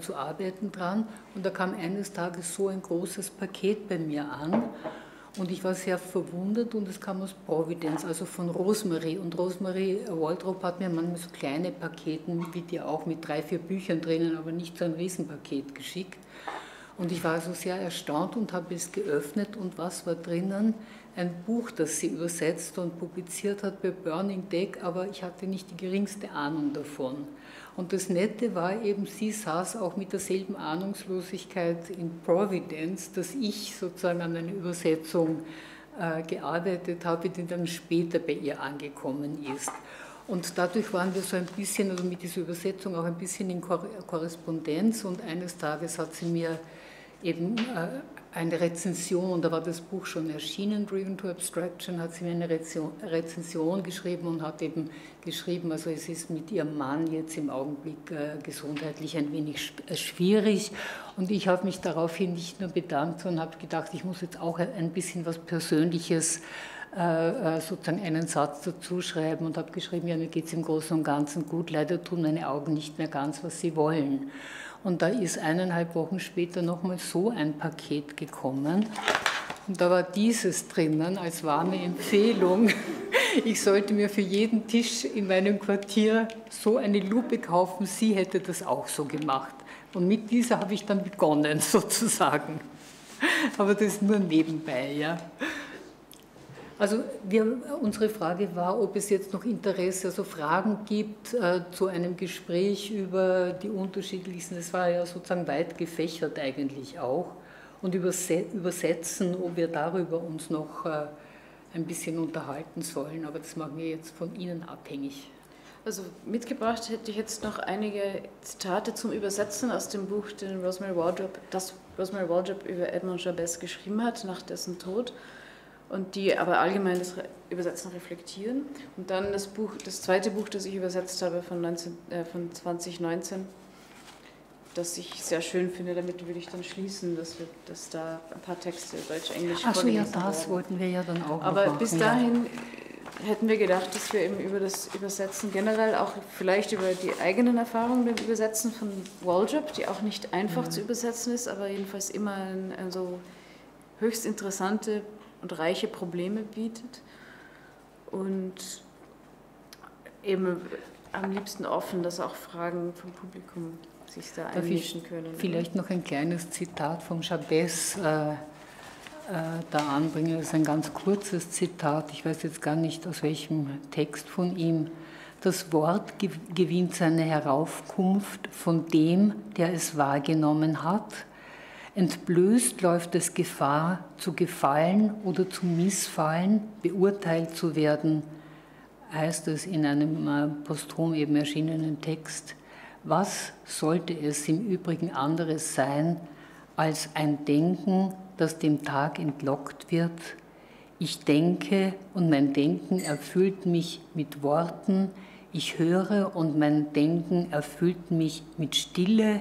zu arbeiten dran. Und da kam eines Tages so ein großes Paket bei mir an und ich war sehr verwundert und es kam aus Providence, also von Rosemarie. Und Rosemarie Waldrop hat mir manchmal so kleine Paketen, wie die auch, mit drei, vier Büchern drinnen, aber nicht so ein Riesenpaket geschickt. Und ich war also sehr erstaunt und habe es geöffnet und was war drinnen? Ein Buch, das sie übersetzt und publiziert hat bei Burning Deck, aber ich hatte nicht die geringste Ahnung davon. Und das Nette war eben, sie saß auch mit derselben Ahnungslosigkeit in Providence, dass ich sozusagen an einer Übersetzung äh, gearbeitet habe, die dann später bei ihr angekommen ist. Und dadurch waren wir so ein bisschen, also mit dieser Übersetzung auch ein bisschen in Korrespondenz und eines Tages hat sie mir eben äh, eine Rezension, da war das Buch schon erschienen, Driven to Abstraction, hat sie mir eine Rezension geschrieben und hat eben geschrieben, also es ist mit ihrem Mann jetzt im Augenblick äh, gesundheitlich ein wenig äh, schwierig. Und ich habe mich daraufhin nicht nur bedankt, sondern habe gedacht, ich muss jetzt auch ein bisschen was Persönliches sozusagen einen Satz dazu schreiben und habe geschrieben, ja, mir geht es im Großen und Ganzen gut, leider tun meine Augen nicht mehr ganz, was sie wollen. Und da ist eineinhalb Wochen später nochmal so ein Paket gekommen. Und da war dieses drinnen als warme Empfehlung. Ich sollte mir für jeden Tisch in meinem Quartier so eine Lupe kaufen. Sie hätte das auch so gemacht. Und mit dieser habe ich dann begonnen, sozusagen. Aber das ist nur nebenbei, ja. Also wir, unsere Frage war, ob es jetzt noch Interesse, also Fragen gibt äh, zu einem Gespräch über die unterschiedlichsten, es war ja sozusagen weit gefächert eigentlich auch, und übersetzen, ob wir darüber uns noch äh, ein bisschen unterhalten sollen, aber das machen wir jetzt von Ihnen abhängig. Also mitgebracht hätte ich jetzt noch einige Zitate zum Übersetzen aus dem Buch, den Rosemary Waldrop, das Rosemary Waldrop über Edmond Jabez geschrieben hat, nach dessen Tod und die aber allgemein das Übersetzen reflektieren. Und dann das Buch, das zweite Buch, das ich übersetzt habe von, 19, äh, von 2019, das ich sehr schön finde, damit würde ich dann schließen, dass, wir, dass da ein paar Texte Deutsch-Englisch Ach so, ja, das werden. wollten wir ja dann auch Aber machen, bis dahin ja. hätten wir gedacht, dass wir eben über das Übersetzen generell auch vielleicht über die eigenen Erfahrungen beim Übersetzen von Waldrop, die auch nicht einfach ja. zu übersetzen ist, aber jedenfalls immer ein, ein so höchst interessante und reiche Probleme bietet und eben am liebsten offen, dass auch Fragen vom Publikum sich da Darf einmischen können. Vielleicht noch ein kleines Zitat vom Chabez äh, äh, da anbringen. Das ist ein ganz kurzes Zitat. Ich weiß jetzt gar nicht aus welchem Text von ihm. Das Wort gewinnt seine Heraufkunft von dem, der es wahrgenommen hat Entblößt läuft es Gefahr, zu gefallen oder zu missfallen, beurteilt zu werden, heißt es in einem äh, posthum eben erschienenen Text. Was sollte es im Übrigen anderes sein als ein Denken, das dem Tag entlockt wird? Ich denke und mein Denken erfüllt mich mit Worten, ich höre und mein Denken erfüllt mich mit Stille,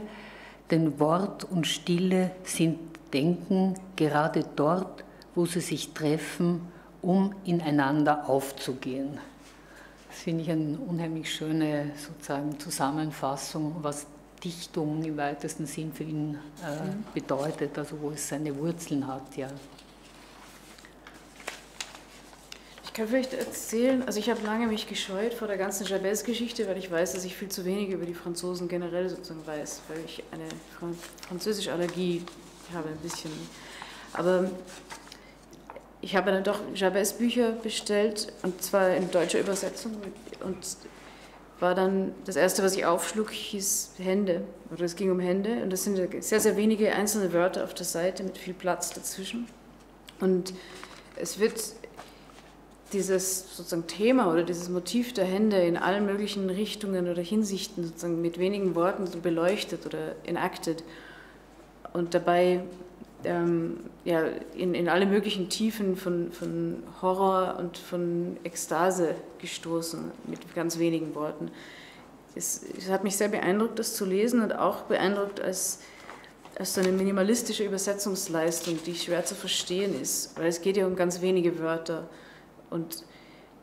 denn Wort und Stille sind Denken gerade dort, wo sie sich treffen, um ineinander aufzugehen. Das finde ich eine unheimlich schöne sozusagen Zusammenfassung, was Dichtung im weitesten Sinn für ihn äh, mhm. bedeutet, also wo es seine Wurzeln hat. Ja. Kann vielleicht erzählen, also ich habe lange mich gescheut vor der ganzen Jabez-Geschichte, weil ich weiß, dass ich viel zu wenig über die Franzosen generell sozusagen weiß, weil ich eine französische Allergie habe ein bisschen. Aber ich habe dann doch Jabez-Bücher bestellt und zwar in deutscher Übersetzung und war dann das erste, was ich aufschlug, hieß Hände oder es ging um Hände und das sind sehr, sehr wenige einzelne Wörter auf der Seite mit viel Platz dazwischen und es wird dieses sozusagen Thema oder dieses Motiv der Hände in allen möglichen Richtungen oder Hinsichten sozusagen mit wenigen Worten so beleuchtet oder enacted und dabei ähm, ja, in, in alle möglichen Tiefen von, von Horror und von Ekstase gestoßen mit ganz wenigen Worten. es, es, hat mich sehr beeindruckt, das zu lesen und auch beeindruckt als, als so eine minimalistische Übersetzungsleistung, die schwer zu verstehen ist, weil es geht ja um ganz wenige Wörter. Und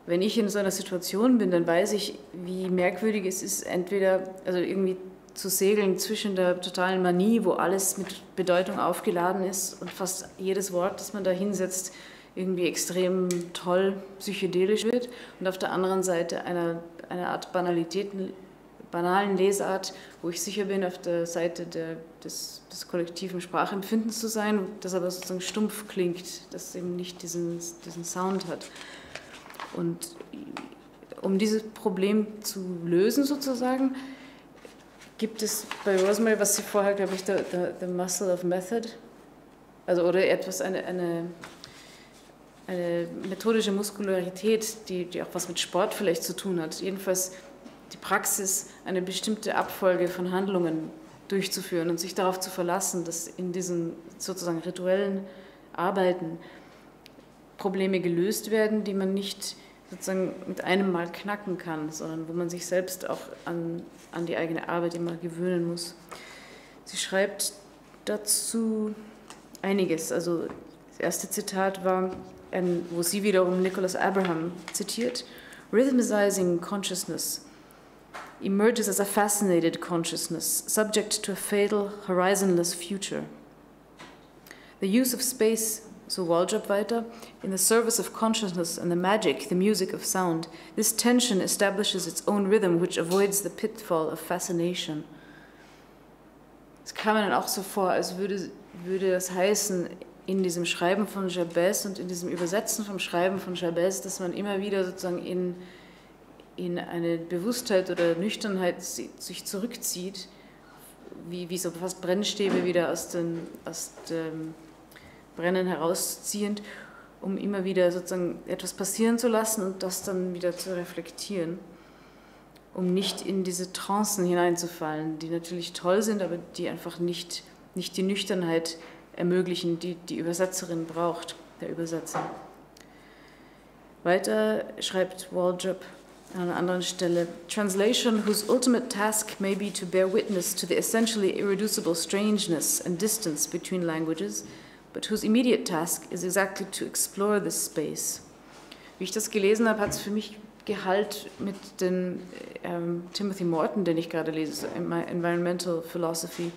wenn ich in so einer Situation bin, dann weiß ich, wie merkwürdig es ist, entweder, also irgendwie zu segeln zwischen der totalen Manie, wo alles mit Bedeutung aufgeladen ist und fast jedes Wort, das man da hinsetzt, irgendwie extrem toll psychedelisch wird und auf der anderen Seite einer, einer Art Banalitäten, banalen Lesart, wo ich sicher bin, auf der Seite der, des, des kollektiven Sprachempfindens zu sein, das aber sozusagen stumpf klingt, das eben nicht diesen, diesen Sound hat. Und um dieses Problem zu lösen sozusagen, gibt es bei Rosemary, was sie vorher, glaube ich, the, the, the Muscle of Method, also oder etwas, eine, eine eine methodische Muskularität, die, die auch was mit Sport vielleicht zu tun hat. Jedenfalls die Praxis, eine bestimmte Abfolge von Handlungen durchzuführen und sich darauf zu verlassen, dass in diesen sozusagen rituellen Arbeiten Probleme gelöst werden, die man nicht sozusagen mit einem Mal knacken kann, sondern wo man sich selbst auch an, an die eigene Arbeit immer gewöhnen muss. Sie schreibt dazu einiges. Also das erste Zitat war, wo sie wiederum Nicholas Abraham zitiert, Rhythmizing consciousness emerges as a fascinated consciousness, subject to a fatal, horizonless future. The use of space, so Waldrop weiter, in the service of consciousness and the magic, the music of sound, this tension establishes its own rhythm which avoids the pitfall of fascination. Es kam mir dann auch so vor, als würde, würde das heißen, in diesem Schreiben von Jabez und in diesem Übersetzen vom Schreiben von Jabez, dass man immer wieder sozusagen in, in eine Bewusstheit oder Nüchternheit sich zurückzieht, wie, wie so fast Brennstäbe wieder aus, den, aus dem Brennen herausziehend, um immer wieder sozusagen etwas passieren zu lassen und das dann wieder zu reflektieren, um nicht in diese Trancen hineinzufallen, die natürlich toll sind, aber die einfach nicht, nicht die Nüchternheit ermöglichen, die die Übersetzerin braucht, der Übersetzer. Weiter schreibt Waldrop an einer anderen Stelle, Translation whose ultimate task may be to bear witness to the essentially irreducible strangeness and distance between languages, but whose immediate task is exactly to explore this space. Wie ich das gelesen habe, hat es für mich Gehalt mit dem ähm, Timothy Morton, den ich gerade lese, Environmental Philosophy,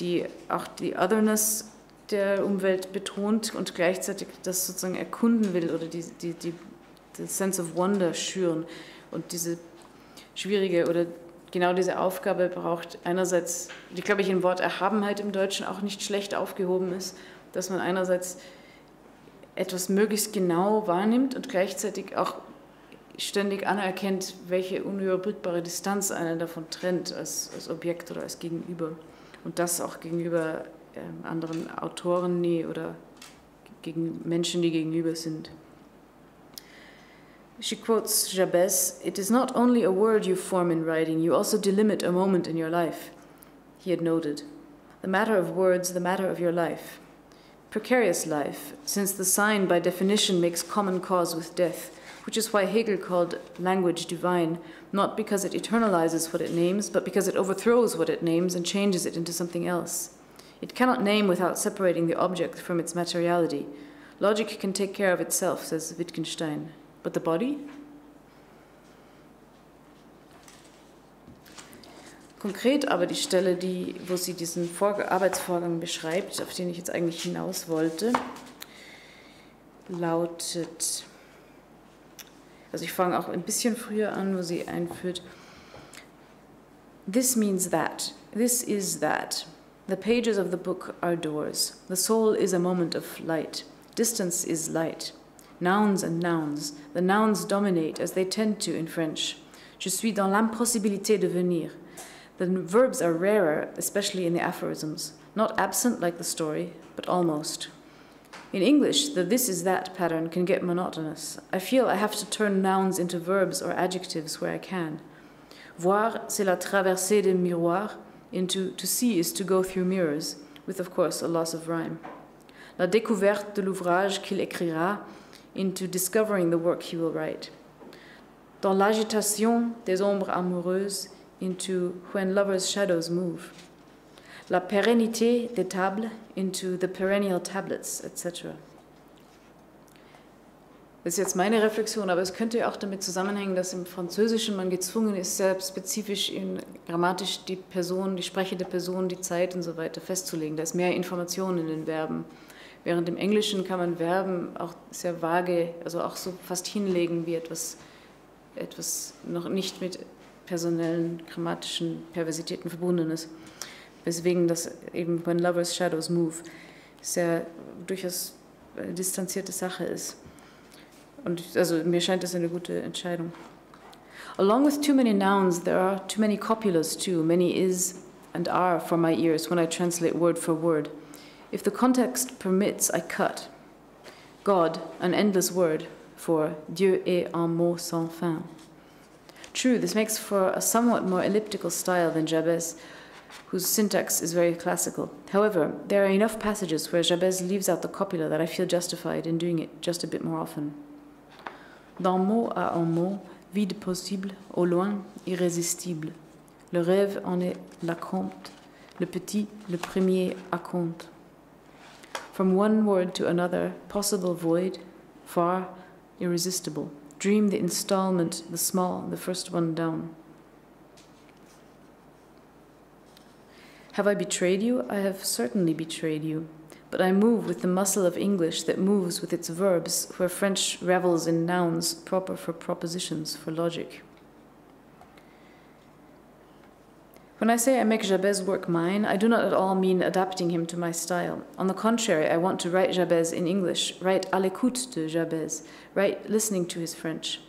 die auch die Otherness der Umwelt betont und gleichzeitig das sozusagen erkunden will oder die, die, die, die Sense of Wonder schüren. Und diese schwierige oder genau diese Aufgabe braucht einerseits, die glaube ich im Wort Erhabenheit im Deutschen auch nicht schlecht aufgehoben ist, dass man einerseits etwas möglichst genau wahrnimmt und gleichzeitig auch ständig anerkennt, welche unüberbrückbare Distanz einen davon trennt als, als Objekt oder als Gegenüber. Und das auch gegenüber ähm, anderen Autoren nie oder gegen Menschen, die gegenüber sind. She quotes Jabez It is not only a word you form in writing, you also delimit a moment in your life. He had noted The matter of words, the matter of your life. Precarious life, since the sign by definition makes common cause with death, which is why Hegel called language divine, not because it eternalizes what it names, but because it overthrows what it names and changes it into something else. It cannot name without separating the object from its materiality. Logic can take care of itself, says Wittgenstein. But the body? Konkret aber die Stelle, die, wo sie diesen Vor Arbeitsvorgang beschreibt, auf den ich jetzt eigentlich hinaus wollte, lautet, also ich fange auch ein bisschen früher an, wo sie einführt, This means that, this is that. The pages of the book are doors. The soul is a moment of light. Distance is light. Nouns and nouns. The nouns dominate as they tend to in French. Je suis dans l'impossibilité de venir. The verbs are rarer, especially in the aphorisms, not absent like the story, but almost. In English, the this is that pattern can get monotonous. I feel I have to turn nouns into verbs or adjectives where I can. Voir, c'est la traversée des miroirs, into to see is to go through mirrors, with of course a loss of rhyme. La découverte de l'ouvrage qu'il écrira, into discovering the work he will write. Dans l'agitation des ombres amoureuses, into When Lovers' Shadows Move. La pérennité des tables into The Perennial Tablets, etc. Das ist jetzt meine Reflexion, aber es könnte auch damit zusammenhängen, dass im Französischen man gezwungen ist, sehr spezifisch in, grammatisch die Person, die sprechende Person, die Zeit und so weiter festzulegen. Da ist mehr Information in den Verben. Während im Englischen kann man Verben auch sehr vage, also auch so fast hinlegen wie etwas, etwas noch nicht mit personellen, grammatischen Perversitäten verbunden ist. Weswegen das eben When Lovers Shadows Move sehr durchaus eine distanzierte Sache ist. Und also mir scheint das eine gute Entscheidung. Along with too many nouns, there are too many copulas too. Many is and are for my ears when I translate word for word. If the context permits, I cut. God, an endless word for Dieu est un mot sans fin. True, this makes for a somewhat more elliptical style than Jabez, whose syntax is very classical. However, there are enough passages where Jabez leaves out the copula that I feel justified in doing it just a bit more often. D'un mot à un mot, vide possible, au loin, irrésistible. Le rêve en est la compte, le petit, le premier à compte. From one word to another, possible void, far, irresistible. Dream the installment, the small, the first one down. Have I betrayed you? I have certainly betrayed you but I move with the muscle of English that moves with its verbs, where French revels in nouns proper for propositions, for logic. When I say I make Jabez work mine, I do not at all mean adapting him to my style. On the contrary, I want to write Jabez in English, write à l'écoute de Jabez, write listening to his French.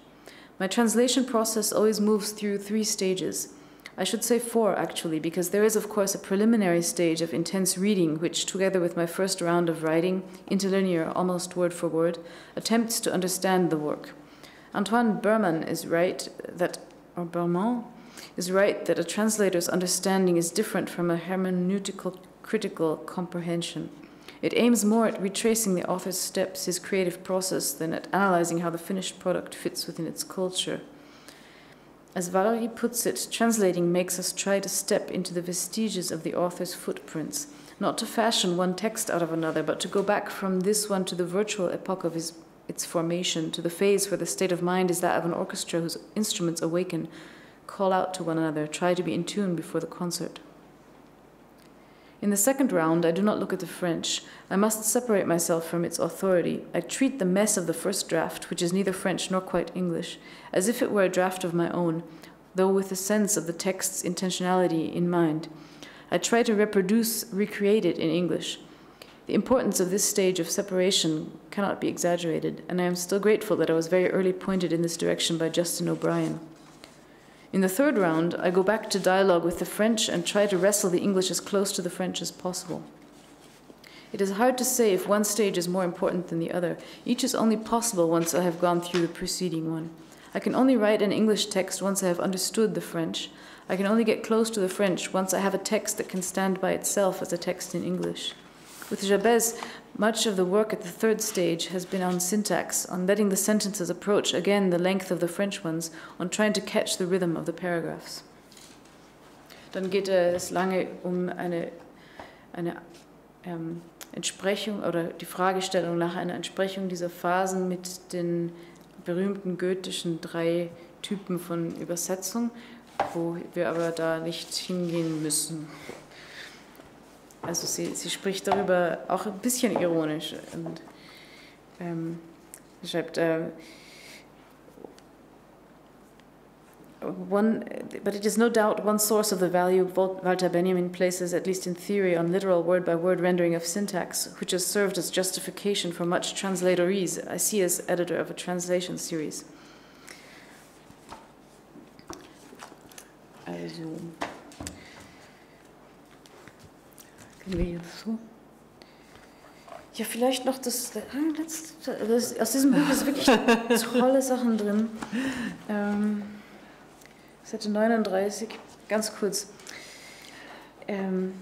My translation process always moves through three stages. I should say four, actually, because there is, of course, a preliminary stage of intense reading, which, together with my first round of writing, interlinear, almost word for word, attempts to understand the work. Antoine Berman is right that, or Berman, is right that a translator's understanding is different from a hermeneutical critical comprehension. It aims more at retracing the author's steps, his creative process, than at analyzing how the finished product fits within its culture. As Valerie puts it, translating makes us try to step into the vestiges of the author's footprints, not to fashion one text out of another, but to go back from this one to the virtual epoch of his, its formation, to the phase where the state of mind is that of an orchestra whose instruments awaken, call out to one another, try to be in tune before the concert. In the second round, I do not look at the French. I must separate myself from its authority. I treat the mess of the first draft, which is neither French nor quite English, as if it were a draft of my own, though with a sense of the text's intentionality in mind. I try to reproduce, recreate it in English. The importance of this stage of separation cannot be exaggerated, and I am still grateful that I was very early pointed in this direction by Justin O'Brien. In the third round, I go back to dialogue with the French and try to wrestle the English as close to the French as possible. It is hard to say if one stage is more important than the other. Each is only possible once I have gone through the preceding one. I can only write an English text once I have understood the French. I can only get close to the French once I have a text that can stand by itself as a text in English. With Jabez, much of the work at the third stage has been on syntax, on letting the sentences approach again the length of the French ones, on trying to catch the rhythm of the paragraphs. Dann geht es lange um eine, eine ähm, Entsprechung oder die Fragestellung nach einer Entsprechung dieser Phasen mit den berühmten goethischen drei Typen von Übersetzung, wo wir aber da nicht hingehen müssen. Also sie, sie spricht darüber auch ein bisschen ironisch und ähm, schreibt, äh, one, but it is no doubt one source of the value Walter Benjamin places, at least in theory, on literal word by word rendering of syntax, which has served as justification for much translatorese I see as editor of a translation series. Also. Gehen wir jetzt so? Ja, vielleicht noch das, das aus diesem Buch ist wirklich tolle Sachen drin. Ähm, Seite 39, ganz kurz. Ähm,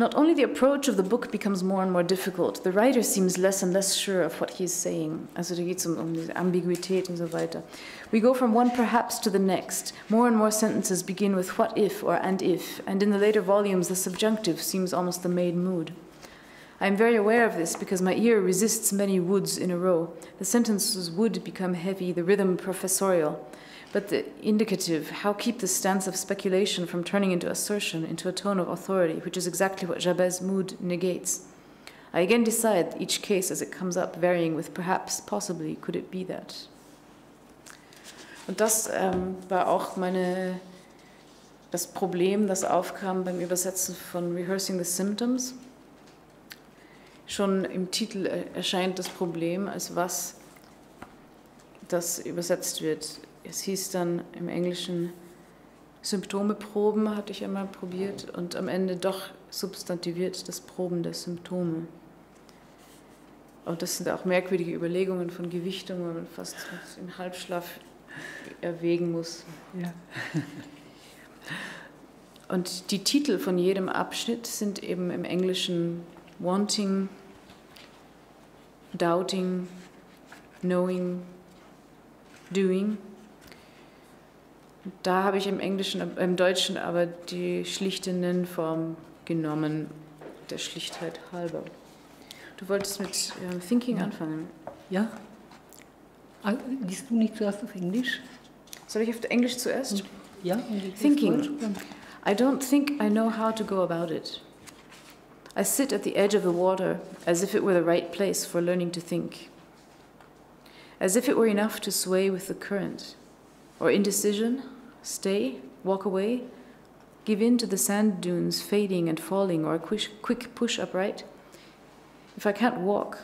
Not only the approach of the book becomes more and more difficult, the writer seems less and less sure of what he is saying. Also da geht um, um diese Ambiguität und so weiter. We go from one perhaps to the next. More and more sentences begin with what if or and if, and in the later volumes the subjunctive seems almost the main mood. I am very aware of this because my ear resists many woods in a row. The sentences would become heavy, the rhythm professorial. But the indicative, how keep the stance of speculation from turning into assertion, into a tone of authority, which is exactly what Jabez mood negates. I again decide each case as it comes up, varying with perhaps, possibly, could it be that? Und das ähm, war auch meine, das Problem, das aufkam beim Übersetzen von Rehearsing the Symptoms. Schon im Titel äh, erscheint das Problem, als was das übersetzt wird. Es hieß dann im Englischen Symptome proben, hatte ich einmal probiert, und am Ende doch substantiviert das Proben der Symptome. Und das sind auch merkwürdige Überlegungen von Gewichtung, wo man fast im Halbschlaf erwägen muss. Ja. Und die Titel von jedem Abschnitt sind eben im Englischen Wanting, Doubting, Knowing, Doing. Da habe ich im Englischen, im Deutschen aber die schlichte Nennform genommen, der Schlichtheit halber. Du wolltest mit ähm, Thinking ja. anfangen. Ja. Ah, liest du nicht zuerst auf Englisch? Soll ich auf Englisch zuerst? Ja. Thinking. I don't think I know how to go about it. I sit at the edge of the water as if it were the right place for learning to think. As if it were enough to sway with the current. Or indecision, stay, walk away, give in to the sand dunes fading and falling, or a quick push upright? If I can't walk,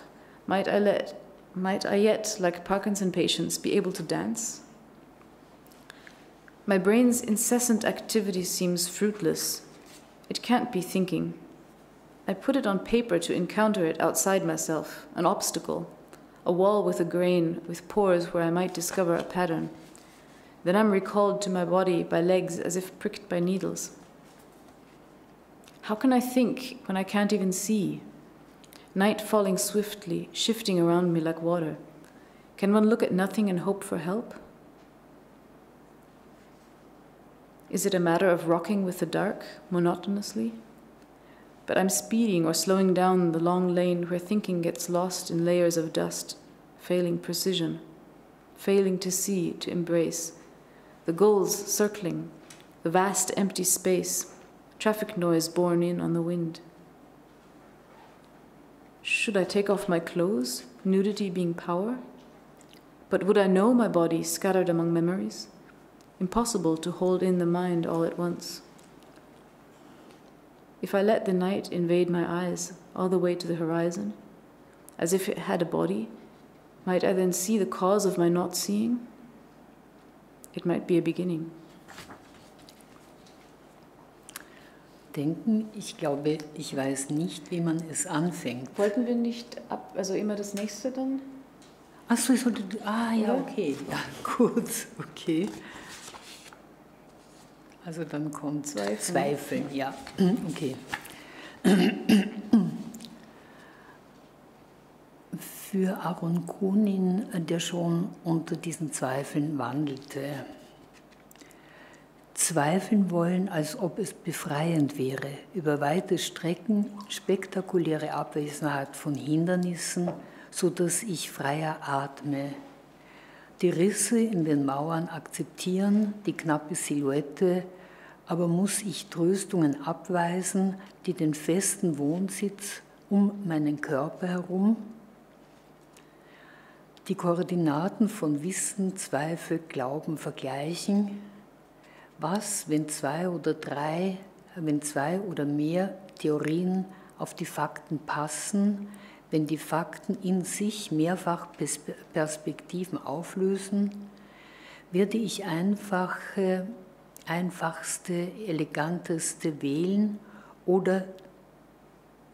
might I let might I yet, like Parkinson patients, be able to dance? My brain's incessant activity seems fruitless. It can't be thinking. I put it on paper to encounter it outside myself, an obstacle, a wall with a grain, with pores where I might discover a pattern. Then I'm recalled to my body by legs as if pricked by needles. How can I think when I can't even see? Night falling swiftly, shifting around me like water. Can one look at nothing and hope for help? Is it a matter of rocking with the dark monotonously? But I'm speeding or slowing down the long lane where thinking gets lost in layers of dust, failing precision, failing to see, to embrace, the gulls circling, the vast empty space, traffic noise borne in on the wind. Should I take off my clothes, nudity being power? But would I know my body scattered among memories? Impossible to hold in the mind all at once. If I let the night invade my eyes all the way to the horizon, as if it had a body, might I then see the cause of my not seeing? It might be a beginning. Denken, ich glaube, ich weiß nicht, wie man es anfängt. Wollten wir nicht ab, also immer das nächste dann? Achso, ich sollte. Ah, ja, okay. Ja, gut, okay. Also dann kommt Zweifeln, Zweifeln ja. Okay. für Aaron Kunin, der schon unter diesen Zweifeln wandelte. Zweifeln wollen, als ob es befreiend wäre, über weite Strecken spektakuläre Abwesenheit von Hindernissen, so dass ich freier atme. Die Risse in den Mauern akzeptieren, die knappe Silhouette, aber muss ich Tröstungen abweisen, die den festen Wohnsitz um meinen Körper herum die Koordinaten von Wissen, Zweifel, Glauben vergleichen. Was, wenn zwei oder drei, wenn zwei oder mehr Theorien auf die Fakten passen, wenn die Fakten in sich mehrfach Perspektiven auflösen, werde ich einfache, einfachste, eleganteste wählen oder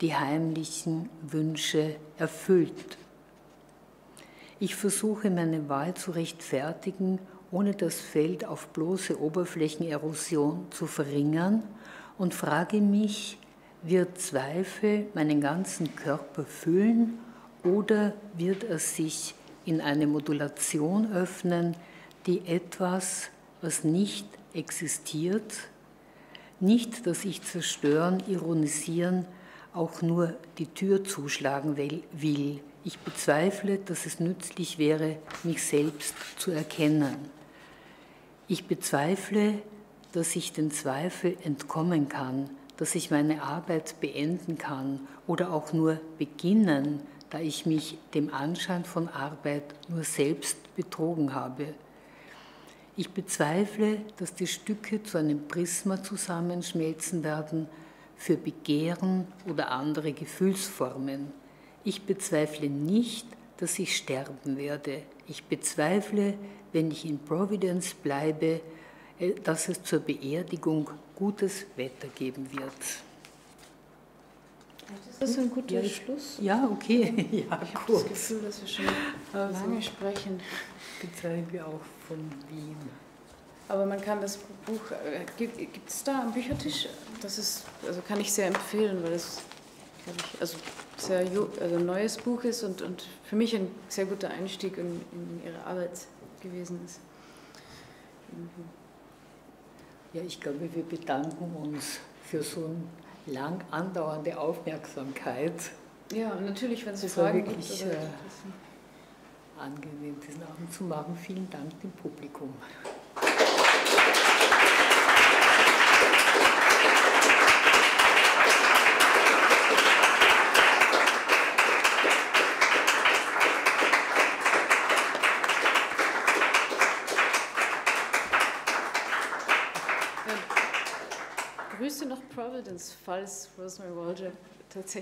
die heimlichen Wünsche erfüllt ich versuche meine Wahl zu rechtfertigen, ohne das Feld auf bloße Oberflächenerosion zu verringern und frage mich, wird Zweifel meinen ganzen Körper füllen oder wird er sich in eine Modulation öffnen, die etwas, was nicht existiert, nicht, dass ich zerstören, ironisieren, auch nur die Tür zuschlagen will. Ich bezweifle, dass es nützlich wäre, mich selbst zu erkennen. Ich bezweifle, dass ich den Zweifel entkommen kann, dass ich meine Arbeit beenden kann oder auch nur beginnen, da ich mich dem Anschein von Arbeit nur selbst betrogen habe. Ich bezweifle, dass die Stücke zu einem Prisma zusammenschmelzen werden für Begehren oder andere Gefühlsformen. Ich bezweifle nicht, dass ich sterben werde. Ich bezweifle, wenn ich in Providence bleibe, äh, dass es zur Beerdigung gutes Wetter geben wird. Das ist ein guter ja, Schluss. Ja, okay. Ja, ich habe das Gefühl, dass wir schon also, lange sprechen. Bezeichne auch von Wien. Aber man kann das Buch, äh, gibt es da am Büchertisch? Das ist, also kann ich sehr empfehlen, weil es, ich, also sehr also ein neues Buch ist und, und für mich ein sehr guter Einstieg in, in ihre Arbeit gewesen ist. Mhm. Ja, ich glaube, wir bedanken uns für so eine lang andauernde Aufmerksamkeit. Ja, natürlich, wenn es Fragen gibt. Es war wirklich äh, angenehm, diesen Abend zu machen. Vielen Dank dem Publikum. Grüße nach Providence, falls Rosemary Walger tatsächlich